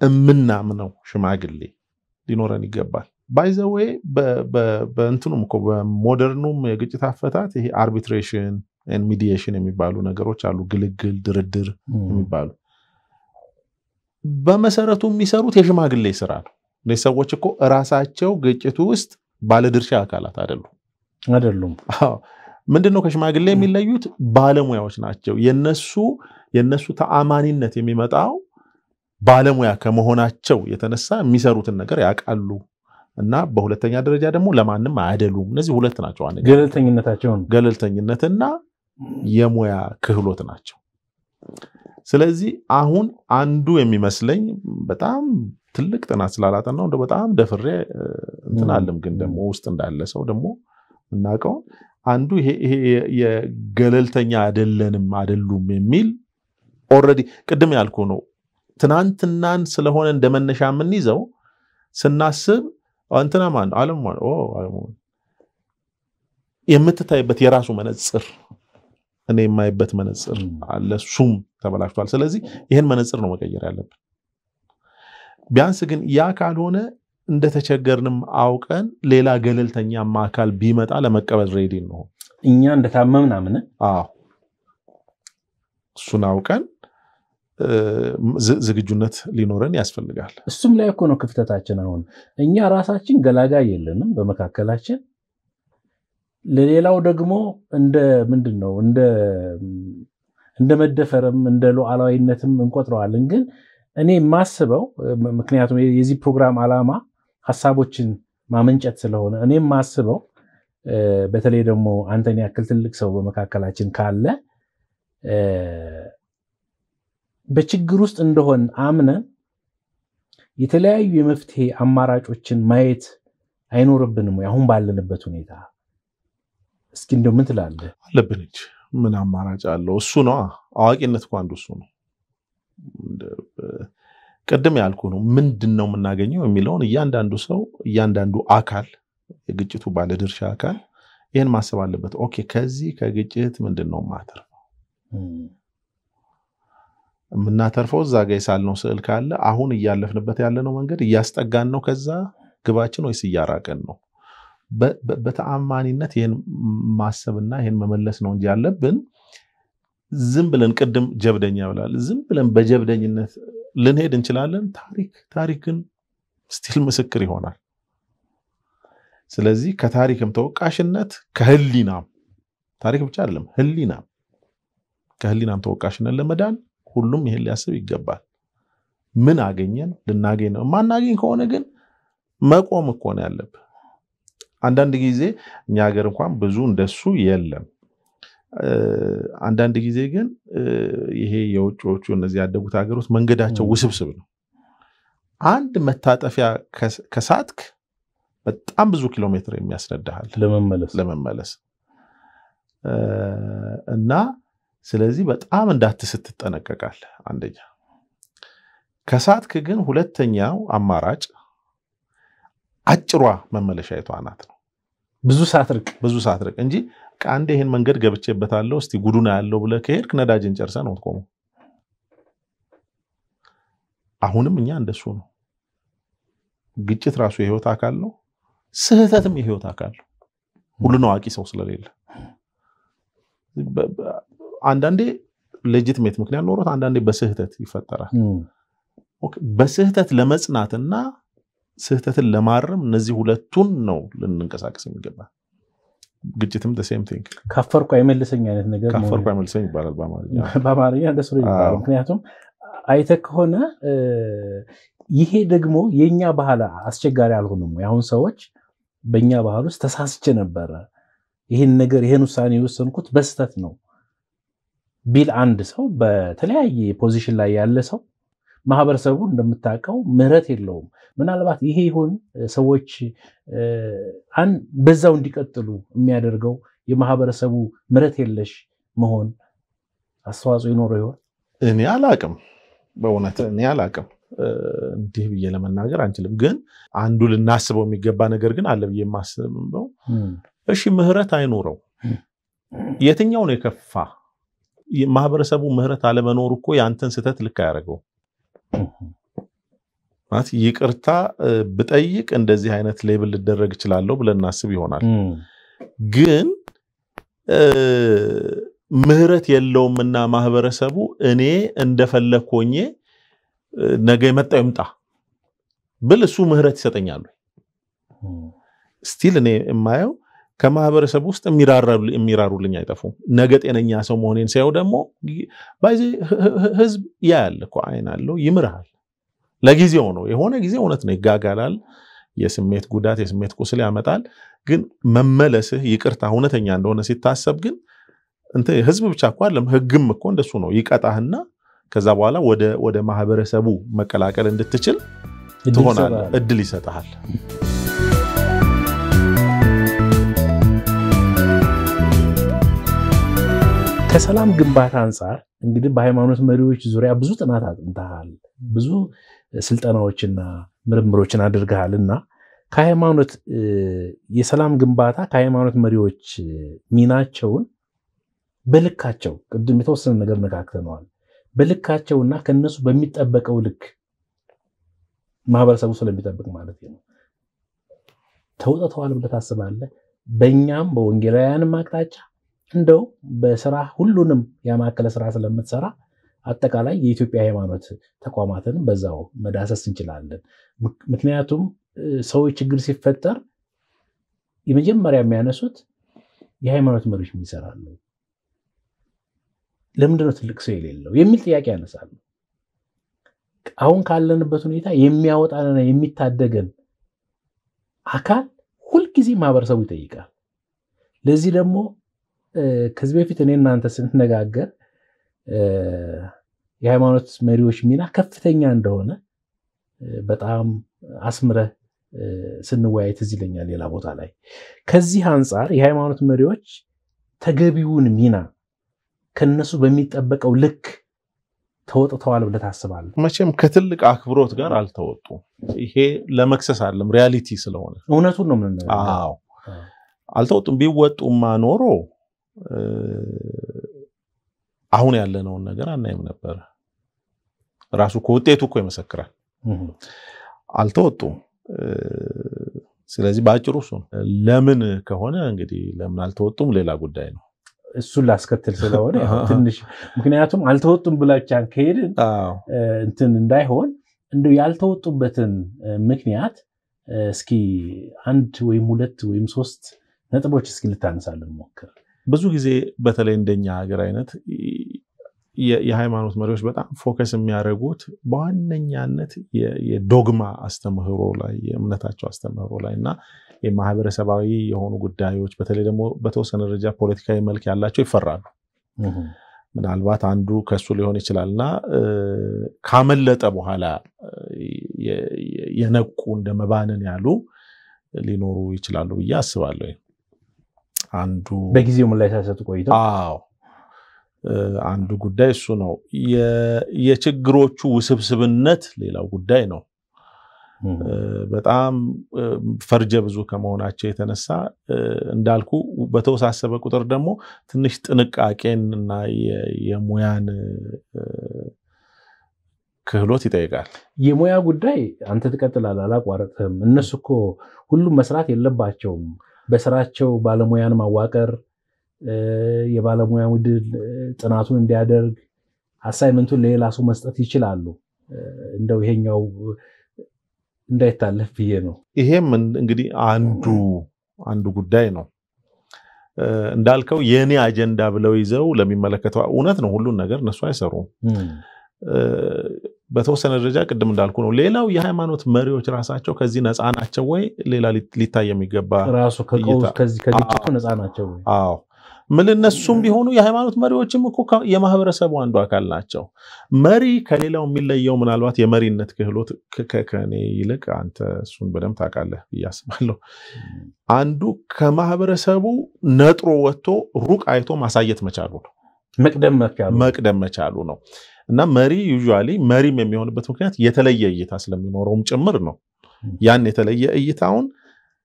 እምናምነው ሽማግሌ ሊኖረን ይገባል። by the way በእንትኑም እኮ በ modern ኡም የግጭት አፈታት ይሄ arbitration mediation የሚባሉ ነገሮች አሉ። ግልግል፣ ድርድር የሚባሉ በመሰረቱ የሚሰሩት የሽማግሌ ስራ ነው። እነዚህ ሰዎች እኮ እራሳቸው ግጭቱ ውስጥ ባለድርሻ አካላት አይደሉም አይደሉም። ምንድን ነው ከሽማግሌ የሚለዩት? ባለሙያዎች ናቸው። የነሱ የነሱ ተአማኒነት የሚመጣው ባለሙያ ከመሆናቸው የተነሳ የሚሰሩትን ነገር ያውቃሉ እና በሁለተኛ ደረጃ ደግሞ ለማንም አያደሉም። እነዚህ ሁለት ናቸው። ገለልተኝነታቸውን ገለልተኝነትና የሙያ ክህሎት ናቸው። ስለዚህ አሁን አንዱ የሚመስለኝ በጣም ትልቅ ጥናት ስላላጠናው እንደው በጣም ደፍሬ እንትን አለም ግን ደግሞ ውስጥ እንዳለ ሰው ደግሞ የምናውቀው አንዱ ይሄ የገለልተኛ አይደለንም አይደሉም የሚል already ቅድም ያልኩ ነው። ትናንትናን ስለሆነ እንደ መነሻ የምንይዘው ስናስብ እንትና ማን አለም የምትታይበት የራሱ መነፅር እኔ የማይበት መነፅር አለ። እሱም ተበላሽቷል። ስለዚህ ይህን መነፅር ነው መቀየር ያለብን። ቢያንስ ግን ያ ካልሆነ እንደተቸገርንም አውቀን ሌላ ገለልተኛማ አካል ቢመጣ ለመቀበል ሬዲ ነው። እኛ እንደታመምን አምነን አዎ እሱን አውቀን ዝግጁነት ሊኖረን ያስፈልጋል። እሱም ላይ እኮ ነው ክፍተታችን። አሁን እኛ ራሳችን ገላጋይ የለንም በመካከላችን። ለሌላው ደግሞ እንደ ምንድን ነው እንደ መደፈርም እንደ ሉዓላዊነትም እንቆጥረዋለን። ግን እኔ የማስበው ምክንያቱም የዚህ ፕሮግራም ዓላማ ሀሳቦችን ማመንጨት ስለሆነ እኔ የማስበው በተለይ ደግሞ አንተን ያክል ትልቅ ሰው በመካከላችን ካለ በችግር ውስጥ እንደሆን አምነን የተለያዩ የመፍትሄ አማራጮችን ማየት አይኖርብንም ወይ? አሁን ባለንበት ሁኔታ እስኪ እንደው ምን ትላለህ? አለብን እንጂ ምን አማራጭ አለው? እሱ ነው አዋቂነት እኮ አንዱ እሱ ነው። ቅድም ያልኩ ነው። ምንድን ነው የምናገኘው የሚለውን እያንዳንዱ ሰው እያንዳንዱ አካል የግጭቱ ባለድርሻ አካል ይህን ማሰብ አለበት። okay ከዚህ ከግጭት ምንድን ነው የማተርፈው? የምናተርፈው እዛ ጋ የሳልነው ስዕል ካለ አሁን እያለፍንበት ያለነው መንገድ እያስጠጋን ነው ከዛ ግባችን ወይስ እያራቀን ነው? በተአማኒነት ይህን ማሰብና ይህን መመለስ ነው እንጂ ያለብን ዝም ብለን ቅድም ጀብደኛ ብለሃል። ዝም ብለን በጀብደኝነት ልንሄድ እንችላለን። ታሪክ ታሪክን still ምስክር ይሆናል። ስለዚህ ከታሪክም ተወቃሽነት ከህሊናም ታሪክ ብቻ አይደለም ህሊናም ከህሊናም ተወቃሽነት ለመዳን ሁሉም ይሄን ሊያስብ ይገባል። ምን አገኘን? ልናገኝ ነው። የማናገኝ ከሆነ ግን መቆም እኮ ነው ያለብህ። አንዳንድ ጊዜ እኛ ሀገር እንኳን ብዙ እንደሱ የለም። አንዳንድ ጊዜ ግን ይሄ የውጭዎቹ እነዚህ ያደጉት ሀገሮች መንገዳቸው ውስብስብ ነው። አንድ መታጠፊያ ከሳትክ በጣም ብዙ ኪሎ ሜትር የሚያስነዳሃል ለመመለስ ለመመለስ እና ስለዚህ በጣም እንዳትስት ትጠነቀቃለህ። አንደኛ ከሳትክ ግን ሁለተኛው አማራጭ አጭሯ መመለሻ የቷ ናት ነው። ብዙ ሳትርቅ ብዙ ሳትርቅ እንጂ ከአንድ ይህን መንገድ ገብቼበታለሁ እስቲ ጉዱና ያለው ብለህ ከሄድክ ነዳጅን ጨርሰህ ነው ትቆመው። አሁንም እኛ እንደሱ ነው። ግጭት ራሱ የህይወት አካል ነው። ስህተትም የህይወት አካል ነው። ሁሉን አዋቂ ሰው ስለሌለ አንዳንዴ legitimate ምክንያት ኖሮት አንዳንዴ በስህተት ይፈጠራል። በስህተት ለመጽናትና ስህተትን ለማረም እነዚህ ሁለቱን ነው ልንንቀሳቀስ የሚገባ። ግጭትም same thing ካፈርኩ አይመልሰኝ አይነት ነገር ካፈርኩ አይመልሰኝ ይባላል በአማርኛ። በአማርኛ እንደሱ ይባላል። ምክንያቱም አይተህ ከሆነ ይሄ ደግሞ የእኛ ባህል አስቸጋሪ አልሆንም? አሁን ሰዎች በእኛ ባህል ውስጥ ተሳስቼ ነበረ ይህን ነገር ይህን ውሳኔ የወሰንኩት በስህተት ነው ቢል አንድ ሰው በተለያየ ፖዚሽን ላይ ያለ ሰው ማህበረሰቡ እንደምታውቀው ምህረት የለውም። ምናልባት ይሄ ይሆን ሰዎች በዛው እንዲቀጥሉ የሚያደርገው የማህበረሰቡ ምህረት የለሽ መሆን አስተዋጽኦ ይኖረው ይሆን? እኔ አላቅም፣ በእውነት እኔ አላቅም። እንዲህ ብዬ ለመናገር አንችልም። ግን አንዱ ልናስበው የሚገባ ነገር ግን አለ ብዬ የማስበው እሺ፣ ምህረት አይኖረው የትኛው ነው የከፋ? ማህበረሰቡ ምህረት አለመኖሩ እኮ የአንተን ስህተት ልክ አያደርገው ማለት ይቅርታ ብጠይቅ እንደዚህ አይነት ሌብል ልደረግ እችላለሁ ብለን እናስብ ይሆናል። ግን ምህረት የለውምና ማህበረሰቡ እኔ እንደፈለግ ሆኜ ነገ የመጣው ይምጣ ብል እሱ ምህረት ይሰጠኛሉ። still እኔ የማየው ከማህበረሰቡ ውስጥ የሚራሩልኝ አይጠፉም። ነገ ጤነኛ ሰው መሆኔን ሳየው ደግሞ ህዝብ ያያል እኮ አይን አለው ይምርሃል። ለጊዜው ነው የሆነ ጊዜ እውነት ነው ይጋጋላል። የስሜት ጉዳት የስሜት ቁስል ያመጣል። ግን መመለስህ ይቅርታ እውነተኛ እንደሆነ ሲታሰብ ግን ህዝብ ብቻ እኮ አይደለም ህግም እኮ እንደሱ ነው። ይቀጣህና ከዛ በኋላ ወደ ማህበረሰቡ መቀላቀል እንድትችል ትሆናለህ፣ እድል ይሰጥሃል። ከሰላም ግንባታ አንጻር እንግዲህ በሃይማኖት መሪዎች ዙሪያ ብዙ ጥናት አጥንተሃል፣ ብዙ ስልጠናዎችና ምርምሮችን አድርገሃል እና ከሃይማኖት የሰላም ግንባታ ከሃይማኖት መሪዎች ሚናቸውን በልካቸው ቅድም የተወሰነ ነገር ነካክተነዋል። በልካቸውና ከነሱ በሚጠበቀው ልክ ማህበረሰቡ ስለሚጠብቅ ማለት ነው ተውጥተዋል ብለህ ታስባለህ? በእኛም በወንጌላውያንም አቅጣጫ እንደው በስራ ሁሉንም ያማከለ ስራ ስለምትሰራ አጠቃላይ የኢትዮጵያ ሃይማኖት ተቋማትንም በዛው መዳሰስ እንችላለን። ምክንያቱም ሰዎች ችግር ሲፈጠር የመጀመሪያ የሚያነሱት የሃይማኖት መሪዎች ምን ይሰራሉ፣ ለምንድነው ትልቅ ሰው የሌለው የሚል ጥያቄ ያነሳሉ። አሁን ካለንበት ሁኔታ የሚያወጣንና የሚታደገን አካል ሁልጊዜ ማህበረሰቡ ይጠይቃል። ለዚህ ደግሞ ከዚህ በፊት እኔ እናንተ ስንነጋገር የሃይማኖት መሪዎች ሚና ከፍተኛ እንደሆነ በጣም አስምረህ ስንወያይ ትዝ ይለኛል ሌላ ቦታ ላይ። ከዚህ አንጻር የሃይማኖት መሪዎች ተገቢውን ሚና ከነሱ በሚጠበቀው ልክ ተወጥተዋል ብለህ ታስባለህ? መቼም ከትልቅ አክብሮት ጋር አልተወጡም። ይሄ ለመክሰስ አለም reality ስለሆነ እውነቱን ነው ምን አልተወጡም። ቢወጡማ ኖሮ አሁን ያለነውን ነገር አናይም ነበር። ራሱ እኮ ውጤቱ እኮ ይመሰክራል። አልተወጡም። ስለዚህ በአጭሩ እሱ ለምን ከሆነ እንግዲህ ለምን አልተወጡም ሌላ ጉዳይ ነው። እሱን ላስከትል ስለሆነ ትንሽ ምክንያቱም አልተወጡም ብላቻን ከሄድን እንትን እንዳይሆን እንደው ያልተወጡበትን ምክንያት እስኪ አንድ ወይም ሁለት ወይም ሶስት ነጥቦች እስኪ ልታነሳልን ሞክር። ብዙ ጊዜ በተለይ እንደኛ ሀገር አይነት የሃይማኖት መሪዎች በጣም focus የሚያደርጉት በዋነኛነት የዶግማ አስተምህሮ ላይ የእምነታቸው አስተምህሮ ላይ እና የማህበረሰባዊ የሆኑ ጉዳዮች በተለይ ደግሞ በተወሰነ ደረጃ ፖለቲካዊ መልክ ያላቸው ይፈራሉ። ምናልባት አንዱ ከሱ ሊሆን ይችላል እና ካመለጠ በኋላ የነቁ እንደ መባንን ያሉ ሊኖሩ ይችላሉ ብዬ አስባለሁ። አንዱ በጊዜው ምን ላይ ሳይሰጡ ቆይተው አዎ አንዱ ጉዳይ እሱ ነው። የችግሮቹ ውስብስብነት ሌላው ጉዳይ ነው። በጣም ፈርጀ ብዙ ከመሆናቸው የተነሳ እንዳልኩ በተወሳሰበ ቁጥር ደግሞ ትንሽ ጥንቃቄን እና የሙያን ክህሎት ይጠይቃል። የሙያ ጉዳይ አንተ ትቀጥላለህ፣ አላቋረጥህም። እነሱ እኮ ሁሉም መስራት የለባቸውም። በስራቸው ባለሙያን ማዋቀር የባለሙያ ውድል ጥናቱን እንዲያደርግ አሳይመንቱን ለሌላ ሰው መስጠት ይችላሉ። እንደው ይሄኛው እንዳይታለፍ ብዬ ነው። ይሄም እንግዲህ አንዱ አንዱ ጉዳይ ነው። እንዳልከው የእኔ አጀንዳ ብለው ይዘው ለሚመለከተው እውነት ነው፣ ሁሉን ነገር እነሱ አይሰሩም። በተወሰነ ደረጃ ቅድም እንዳልኩ ነው። ሌላው የሃይማኖት መሪዎች ራሳቸው ከዚህ ነፃ ናቸው ወይ? ሌላ ሊታይ የሚገባ ራሱ ከግጭቱ ነፃ ናቸው ወይ? አዎ ምን እነሱም ቢሆኑ የሃይማኖት መሪዎችም እኮ የማህበረሰቡ አንዱ አካል ናቸው። መሪ ከሌላው የሚለየው ምናልባት የመሪነት ክህሎት ከኔ ይልቅ አንተ እሱን በደንብ ታውቃለህ ብዬ አስባለሁ። አንዱ ከማህበረሰቡ ነጥሮ ወጥቶ ሩቅ አይቶ ማሳየት መቻሉ ነው። መቅደም መቻሉ ነው እና መሪ ዩዥዋሊ መሪም የሚሆንበት ምክንያት የተለየ እይታ ስለሚኖረውም ጭምር ነው። ያን የተለየ እይታውን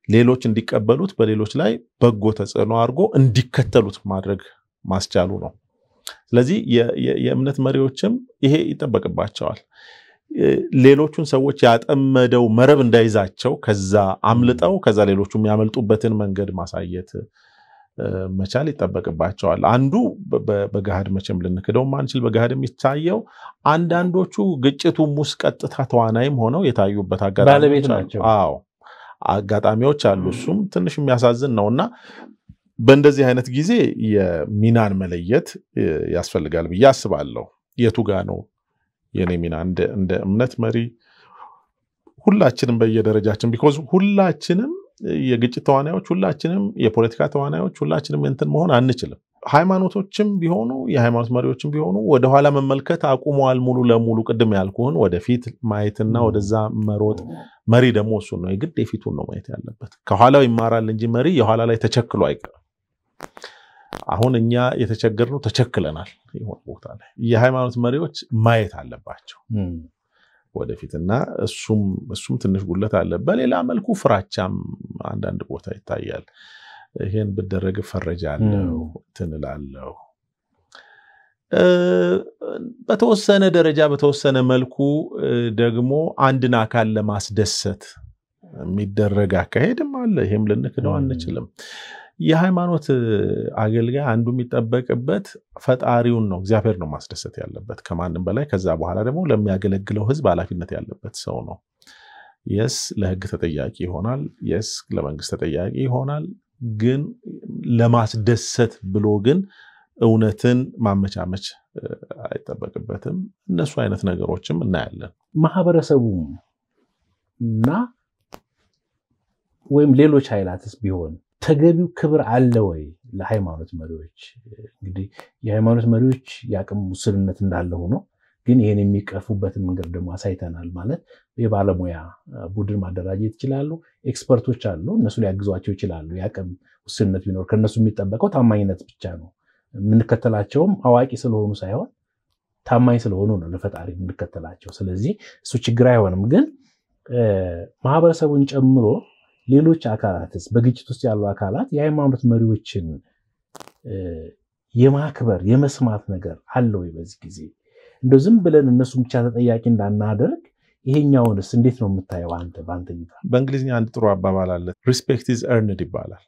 ሌሎች እንዲቀበሉት በሌሎች ላይ በጎ ተጽዕኖ አድርጎ እንዲከተሉት ማድረግ ማስቻሉ ነው። ስለዚህ የእምነት መሪዎችም ይሄ ይጠበቅባቸዋል። ሌሎቹን ሰዎች ያጠመደው መረብ እንዳይዛቸው ከዛ አምልጠው ከዛ ሌሎቹ የሚያመልጡበትን መንገድ ማሳየት መቻል ይጠበቅባቸዋል። አንዱ በገሃድ መቼም ልንክደው ማንችል በገሃድ የሚታየው አንዳንዶቹ ግጭቱም ውስጥ ቀጥታ ተዋናይም ሆነው የታዩበት ባለቤት ናቸው። አዎ አጋጣሚዎች አሉ። እሱም ትንሽ የሚያሳዝን ነው እና በእንደዚህ አይነት ጊዜ የሚናን መለየት ያስፈልጋል ብዬ አስባለሁ። የቱ ጋ ነው የኔ ሚና እንደ እምነት መሪ? ሁላችንም በየደረጃችን because ሁላችንም የግጭት ተዋናዮች፣ ሁላችንም የፖለቲካ ተዋናዮች፣ ሁላችንም እንትን መሆን አንችልም። ሃይማኖቶችም ቢሆኑ የሃይማኖት መሪዎችም ቢሆኑ ወደኋላ መመልከት አቁመዋል ሙሉ ለሙሉ። ቅድም ያልኩህን ወደፊት ማየትና ወደዛ መሮጥ። መሪ ደግሞ እሱን ነው የግድ የፊቱን ነው ማየት ያለበት። ከኋላው ይማራል እንጂ መሪ የኋላ ላይ ተቸክሎ አይቀርም። አሁን እኛ የተቸገርነው ተቸክለናል የሆነ ቦታ ላይ። የሃይማኖት መሪዎች ማየት አለባቸው ወደፊት እና እሱም እሱም ትንሽ ጉለት አለ። በሌላ መልኩ ፍራቻም አንዳንድ ቦታ ይታያል። ይሄን ብደረግ እፈረጃለሁ እንትን እላለሁ። በተወሰነ ደረጃ በተወሰነ መልኩ ደግሞ አንድን አካል ለማስደሰት የሚደረግ አካሄድም አለ። ይሄም ልንክደው አንችልም። የሃይማኖት አገልጋይ አንዱ የሚጠበቅበት ፈጣሪውን ነው፣ እግዚአብሔር ነው ማስደሰት ያለበት ከማንም በላይ። ከዛ በኋላ ደግሞ ለሚያገለግለው ሕዝብ ኃላፊነት ያለበት ሰው ነው። የስ ለሕግ ተጠያቂ ይሆናል። የስ ለመንግስት ተጠያቂ ይሆናል። ግን ለማስደሰት ብሎ ግን እውነትን ማመቻመች አይጠበቅበትም። እነሱ አይነት ነገሮችም እናያለን። ማህበረሰቡ እና ወይም ሌሎች ኃይላትስ ቢሆን ተገቢው ክብር አለ ወይ ለሃይማኖት መሪዎች? እንግዲህ የሃይማኖት መሪዎች የአቅም ውስንነት እንዳለ ሆኖ ግን ይህን የሚቀርፉበትን መንገድ ደግሞ አሳይተናል። ማለት የባለሙያ ቡድን ማደራጀት ይችላሉ። expert ኦች አሉ፣ እነሱ ሊያግዟቸው ይችላሉ። የአቅም ውስንነት ቢኖር ከእነሱ የሚጠበቀው ታማኝነት ብቻ ነው። የምንከተላቸውም አዋቂ ስለሆኑ ሳይሆን ታማኝ ስለሆኑ ነው ለፈጣሪ የምንከተላቸው። ስለዚህ እሱ ችግር አይሆንም። ግን ማህበረሰቡን ጨምሮ ሌሎች አካላትስ በግጭት ውስጥ ያሉ አካላት የሃይማኖት መሪዎችን የማክበር የመስማት ነገር አለ ወይ? በዚህ ጊዜ እንደ ዝም ብለን እነሱ ብቻ ተጠያቂ እንዳናደርግ ይሄኛውንስ እንዴት ነው የምታየው አንተ በአንተ እይታ? በእንግሊዝኛ አንድ ጥሩ አባባል አለ፣ respect is earned ይባላል።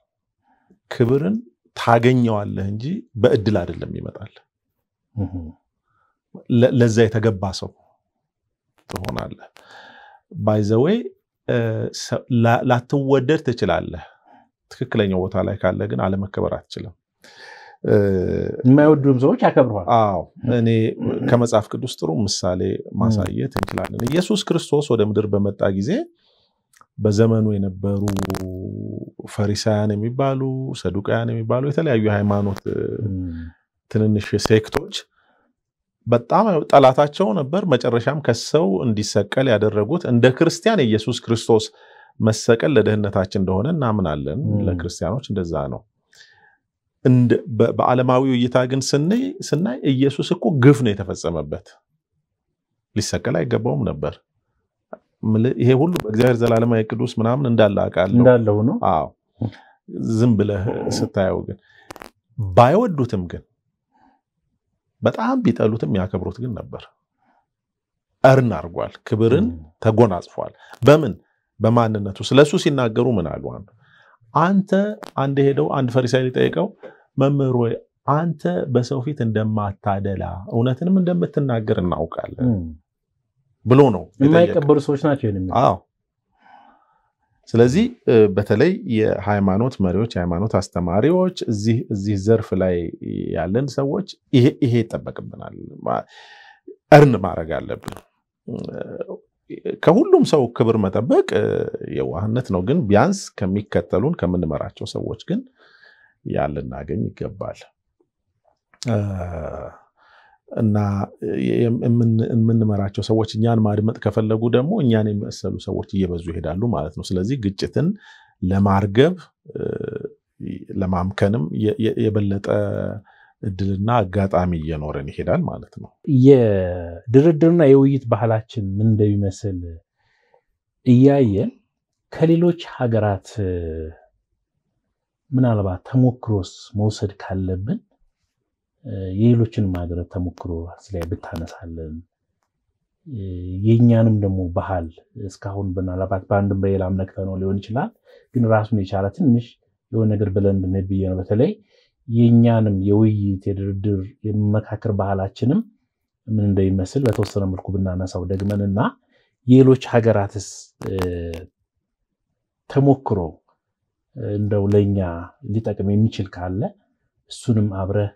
ክብርን ታገኘዋለህ እንጂ በእድል አይደለም ይመጣል። ለዛ የተገባ ሰው ትሆናለህ። ባይዘወይ ላትወደድ ትችላለህ። ትክክለኛው ቦታ ላይ ካለ ግን አለመከበር አትችልም። የማይወዱም ሰዎች ያከብረዋል። አዎ እኔ ከመጽሐፍ ቅዱስ ጥሩ ምሳሌ ማሳየት እንችላለን። ኢየሱስ ክርስቶስ ወደ ምድር በመጣ ጊዜ በዘመኑ የነበሩ ፈሪሳውያን የሚባሉ ሰዱቃውያን የሚባሉ የተለያዩ የሃይማኖት ትንንሽ ሴክቶች በጣም ጠላታቸው ነበር። መጨረሻም ከሰው እንዲሰቀል ያደረጉት እንደ ክርስቲያን የኢየሱስ ክርስቶስ መሰቀል ለደህንነታችን እንደሆነ እናምናለን። ለክርስቲያኖች እንደዛ ነው። በዓለማዊው እይታ ግን ስናይ ኢየሱስ እኮ ግፍ ነው የተፈጸመበት። ሊሰቀል አይገባውም ነበር። ይሄ ሁሉ በእግዚአብሔር ዘላለማዊ ቅዱስ ምናምን እንዳለ አውቃለሁ እንዳለው ነው። አዎ ዝም ብለህ ስታየው ግን ባይወዱትም ግን በጣም ቢጠሉትም ያከብሩት ግን ነበር። እርን አድርጓል። ክብርን ተጎናጽፏል። በምን በማንነቱ ስለሱ ሲናገሩ ምን አሉ? አንተ አንድ ሄደው አንድ ፈሪሳይ ሊጠይቀው መምህር ወይ አንተ በሰው ፊት እንደማታደላ እውነትንም እንደምትናገር እናውቃለን ብሎ ነው የማይቀበሉ ሰዎች ናቸው። ስለዚህ በተለይ የሃይማኖት መሪዎች፣ የሃይማኖት አስተማሪዎች እዚህ ዘርፍ ላይ ያለን ሰዎች ይሄ ይጠበቅብናል። እርን ማድረግ አለብን። ከሁሉም ሰው ክብር መጠበቅ የዋህነት ነው። ግን ቢያንስ ከሚከተሉን ከምንመራቸው ሰዎች ግን ያን ልናገኝ ይገባል እና የምንመራቸው ሰዎች እኛን ማድመጥ ከፈለጉ ደግሞ እኛን የሚመሰሉ ሰዎች እየበዙ ይሄዳሉ ማለት ነው። ስለዚህ ግጭትን ለማርገብ ለማምከንም የበለጠ እድልና አጋጣሚ እየኖረን ይሄዳል ማለት ነው። የድርድርና የውይይት ባህላችን ምን እንደሚመስል እያየን ከሌሎች ሀገራት ምናልባት ተሞክሮስ መውሰድ ካለብን የሌሎችንም ሀገራት ተሞክሮ ላይ ብታነሳለን የእኛንም ደግሞ ባህል እስካሁን ምናልባት በአንድም በሌላም ነክተነው ሊሆን ይችላል፣ ግን ራሱን የቻለ ትንሽ የሆነ ነገር ብለን እንድንሄድ ብዬ ነው። በተለይ የእኛንም የውይይት የድርድር የመመካከር ባህላችንም ምን እንደሚመስል በተወሰነ መልኩ ብናነሳው ደግመን እና የሌሎች ሀገራትስ ተሞክሮ እንደው ለእኛ ሊጠቅም የሚችል ካለ እሱንም አብረህ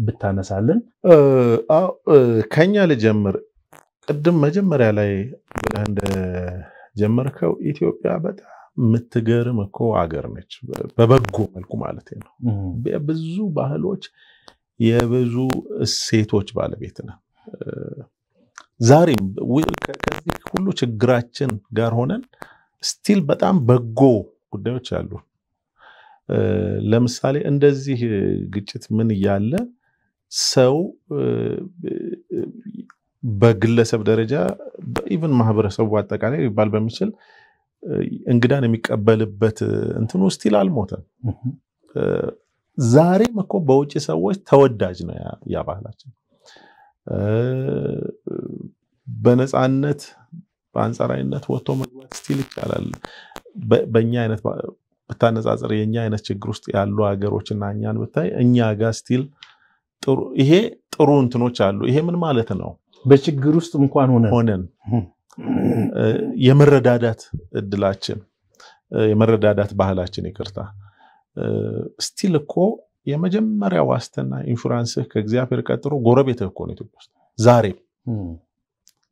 ብታነሳልን። ከኛ ልጀምር። ቅድም መጀመሪያ ላይ ብለህ እንደጀመርከው ኢትዮጵያ በጣም የምትገርም እኮ አገር ነች፣ በበጎ መልኩ ማለት ነው። ብዙ ባህሎች፣ የብዙ እሴቶች ባለቤት ነው። ዛሬም ከዚህ ሁሉ ችግራችን ጋር ሆነን still በጣም በጎ ጉዳዮች አሉ። ለምሳሌ እንደዚህ ግጭት ምን እያለ ሰው በግለሰብ ደረጃ even ማህበረሰቡ አጠቃላይ ሊባል በሚችል እንግዳን የሚቀበልበት እንትኑ still አልሞተም። ዛሬም እኮ በውጭ ሰዎች ተወዳጅ ነው ያ ባህላችን። በነፃነት በአንጻራዊነት ወጥቶ መግባት still ይቻላል። በእኛ አይነት ብታነጻጽር የእኛ አይነት ችግር ውስጥ ያሉ ሀገሮችና እኛን ብታይ እኛ ጋር still ጥሩ ይሄ ጥሩ እንትኖች አሉ። ይሄ ምን ማለት ነው? በችግር ውስጥ እንኳን ሆነ ሆነን የመረዳዳት እድላችን የመረዳዳት ባህላችን ይቅርታ still እኮ የመጀመሪያ ዋስትና ኢንሹራንስህ ከእግዚአብሔር ቀጥሎ ጎረቤትህ እኮ ነው ኢትዮጵያ ውስጥ ዛሬም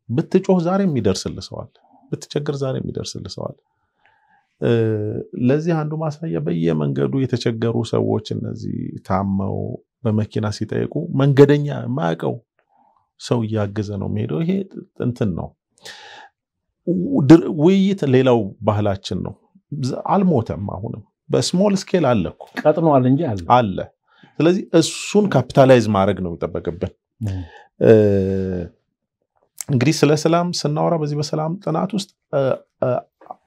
ብትጮህ ዛሬ የሚደርስልህ ሰው አለ፣ ብትቸግር ዛሬ የሚደርስልህ ሰው አለ። ለዚህ አንዱ ማሳያ በየመንገዱ የተቸገሩ ሰዎች እነዚህ ታመው በመኪና ሲጠይቁ መንገደኛ የማያውቀው ሰው እያገዘ ነው የሚሄደው። ይሄ እንትን ነው። ውይይት ሌላው ባህላችን ነው። አልሞተም። አሁንም በ small scale አለ እኮ ቀጥኗል እንጂ አለ ስለዚህ እሱን capitalize ማድረግ ነው የሚጠበቅብን። እንግዲህ ስለ ሰላም ስናወራ በዚህ በሰላም ጥናት ውስጥ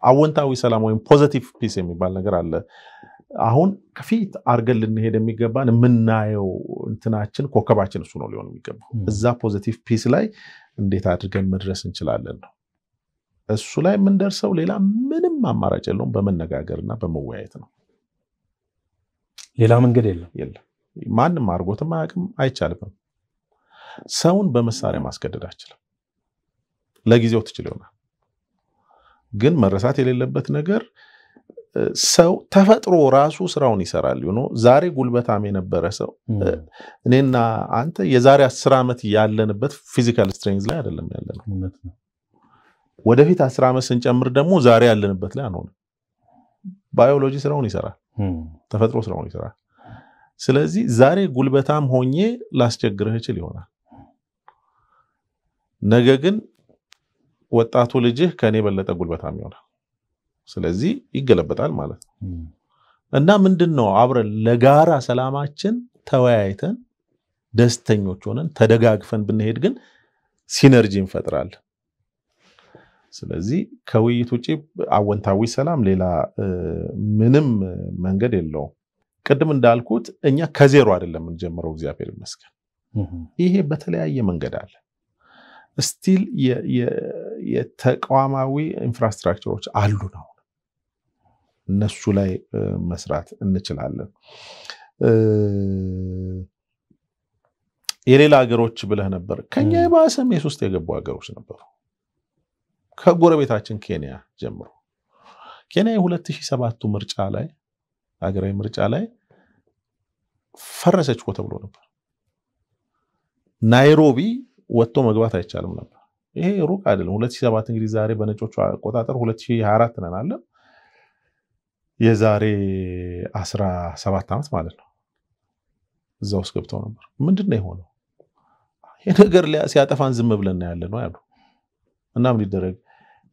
አወንታዊ ሰላም ወይም positive peace የሚባል ነገር አለ። አሁን ከፊት አድርገን ልንሄድ የሚገባን የምናየው እንትናችን ኮከባችን እሱ ነው ሊሆን የሚገባው። እዛ positive peace ላይ እንዴት አድርገን መድረስ እንችላለን ነው። እሱ ላይ የምንደርሰው ሌላ ምንም አማራጭ የለውም፣ በመነጋገር እና በመወያየት ነው። ሌላ መንገድ የለም የለም። ማንም አድርጎትም አያውቅም፣ አይቻልም። ሰውን በመሳሪያ ማስገደድ አትችልም። ለጊዜው ትችል ይሆናል፣ ግን መረሳት የሌለበት ነገር ሰው ተፈጥሮ ራሱ ስራውን ይሰራል። ሆኖ ዛሬ ጉልበታም የነበረ ሰው እኔና አንተ የዛሬ አስር ዓመት ያለንበት physical strength ላይ አይደለም ያለነው። ወደፊት አስር ዓመት ስንጨምር ደግሞ ዛሬ ያለንበት ላይ አንሆንም። ባዮሎጂ ስራውን ይሰራል፣ ተፈጥሮ ስራውን ይሰራል። ስለዚህ ዛሬ ጉልበታም ሆኜ ላስቸግርህ እችል ይሆናል። ነገ ግን ወጣቱ ልጅህ ከእኔ የበለጠ ጉልበታም ይሆናል። ስለዚህ ይገለበጣል ማለት ነው። እና ምንድን ነው አብረን ለጋራ ሰላማችን ተወያይተን ደስተኞች ሆነን ተደጋግፈን ብንሄድ ግን ሲነርጂ እንፈጥራለን። ስለዚህ ከውይይት ውጭ አወንታዊ ሰላም ሌላ ምንም መንገድ የለውም። ቅድም እንዳልኩት እኛ ከዜሮ አይደለም የምንጀምረው፣ እግዚአብሔር ይመስገን። ይሄ በተለያየ መንገድ አለ። still የተቋማዊ infrastructure ኦች አሉ ነው እነሱ ላይ መስራት እንችላለን። የሌላ ሀገሮች ብለህ ነበር። ከኛ የባሰም የሶስት የገቡ ሀገሮች ነበሩ። ከጎረቤታችን ኬንያ ጀምሮ ኬንያ የሁለት ሺህ ሰባቱ ምርጫ ላይ ሀገራዊ ምርጫ ላይ ፈረሰች እኮ ተብሎ ነበር። ናይሮቢ ወጥቶ መግባት አይቻልም ነበር። ይሄ ሩቅ አይደለም። 2007 እንግዲህ ዛሬ በነጮቹ አቆጣጠር 2024 ነን አለ የዛሬ 17 ዓመት ማለት ነው። እዛ ውስጥ ገብተው ነበር። ምንድን ነው የሆነው? ይህ ነገር ሲያጠፋን ዝም ብለን ያለ ነው ያሉ እና ምን ሊደረግ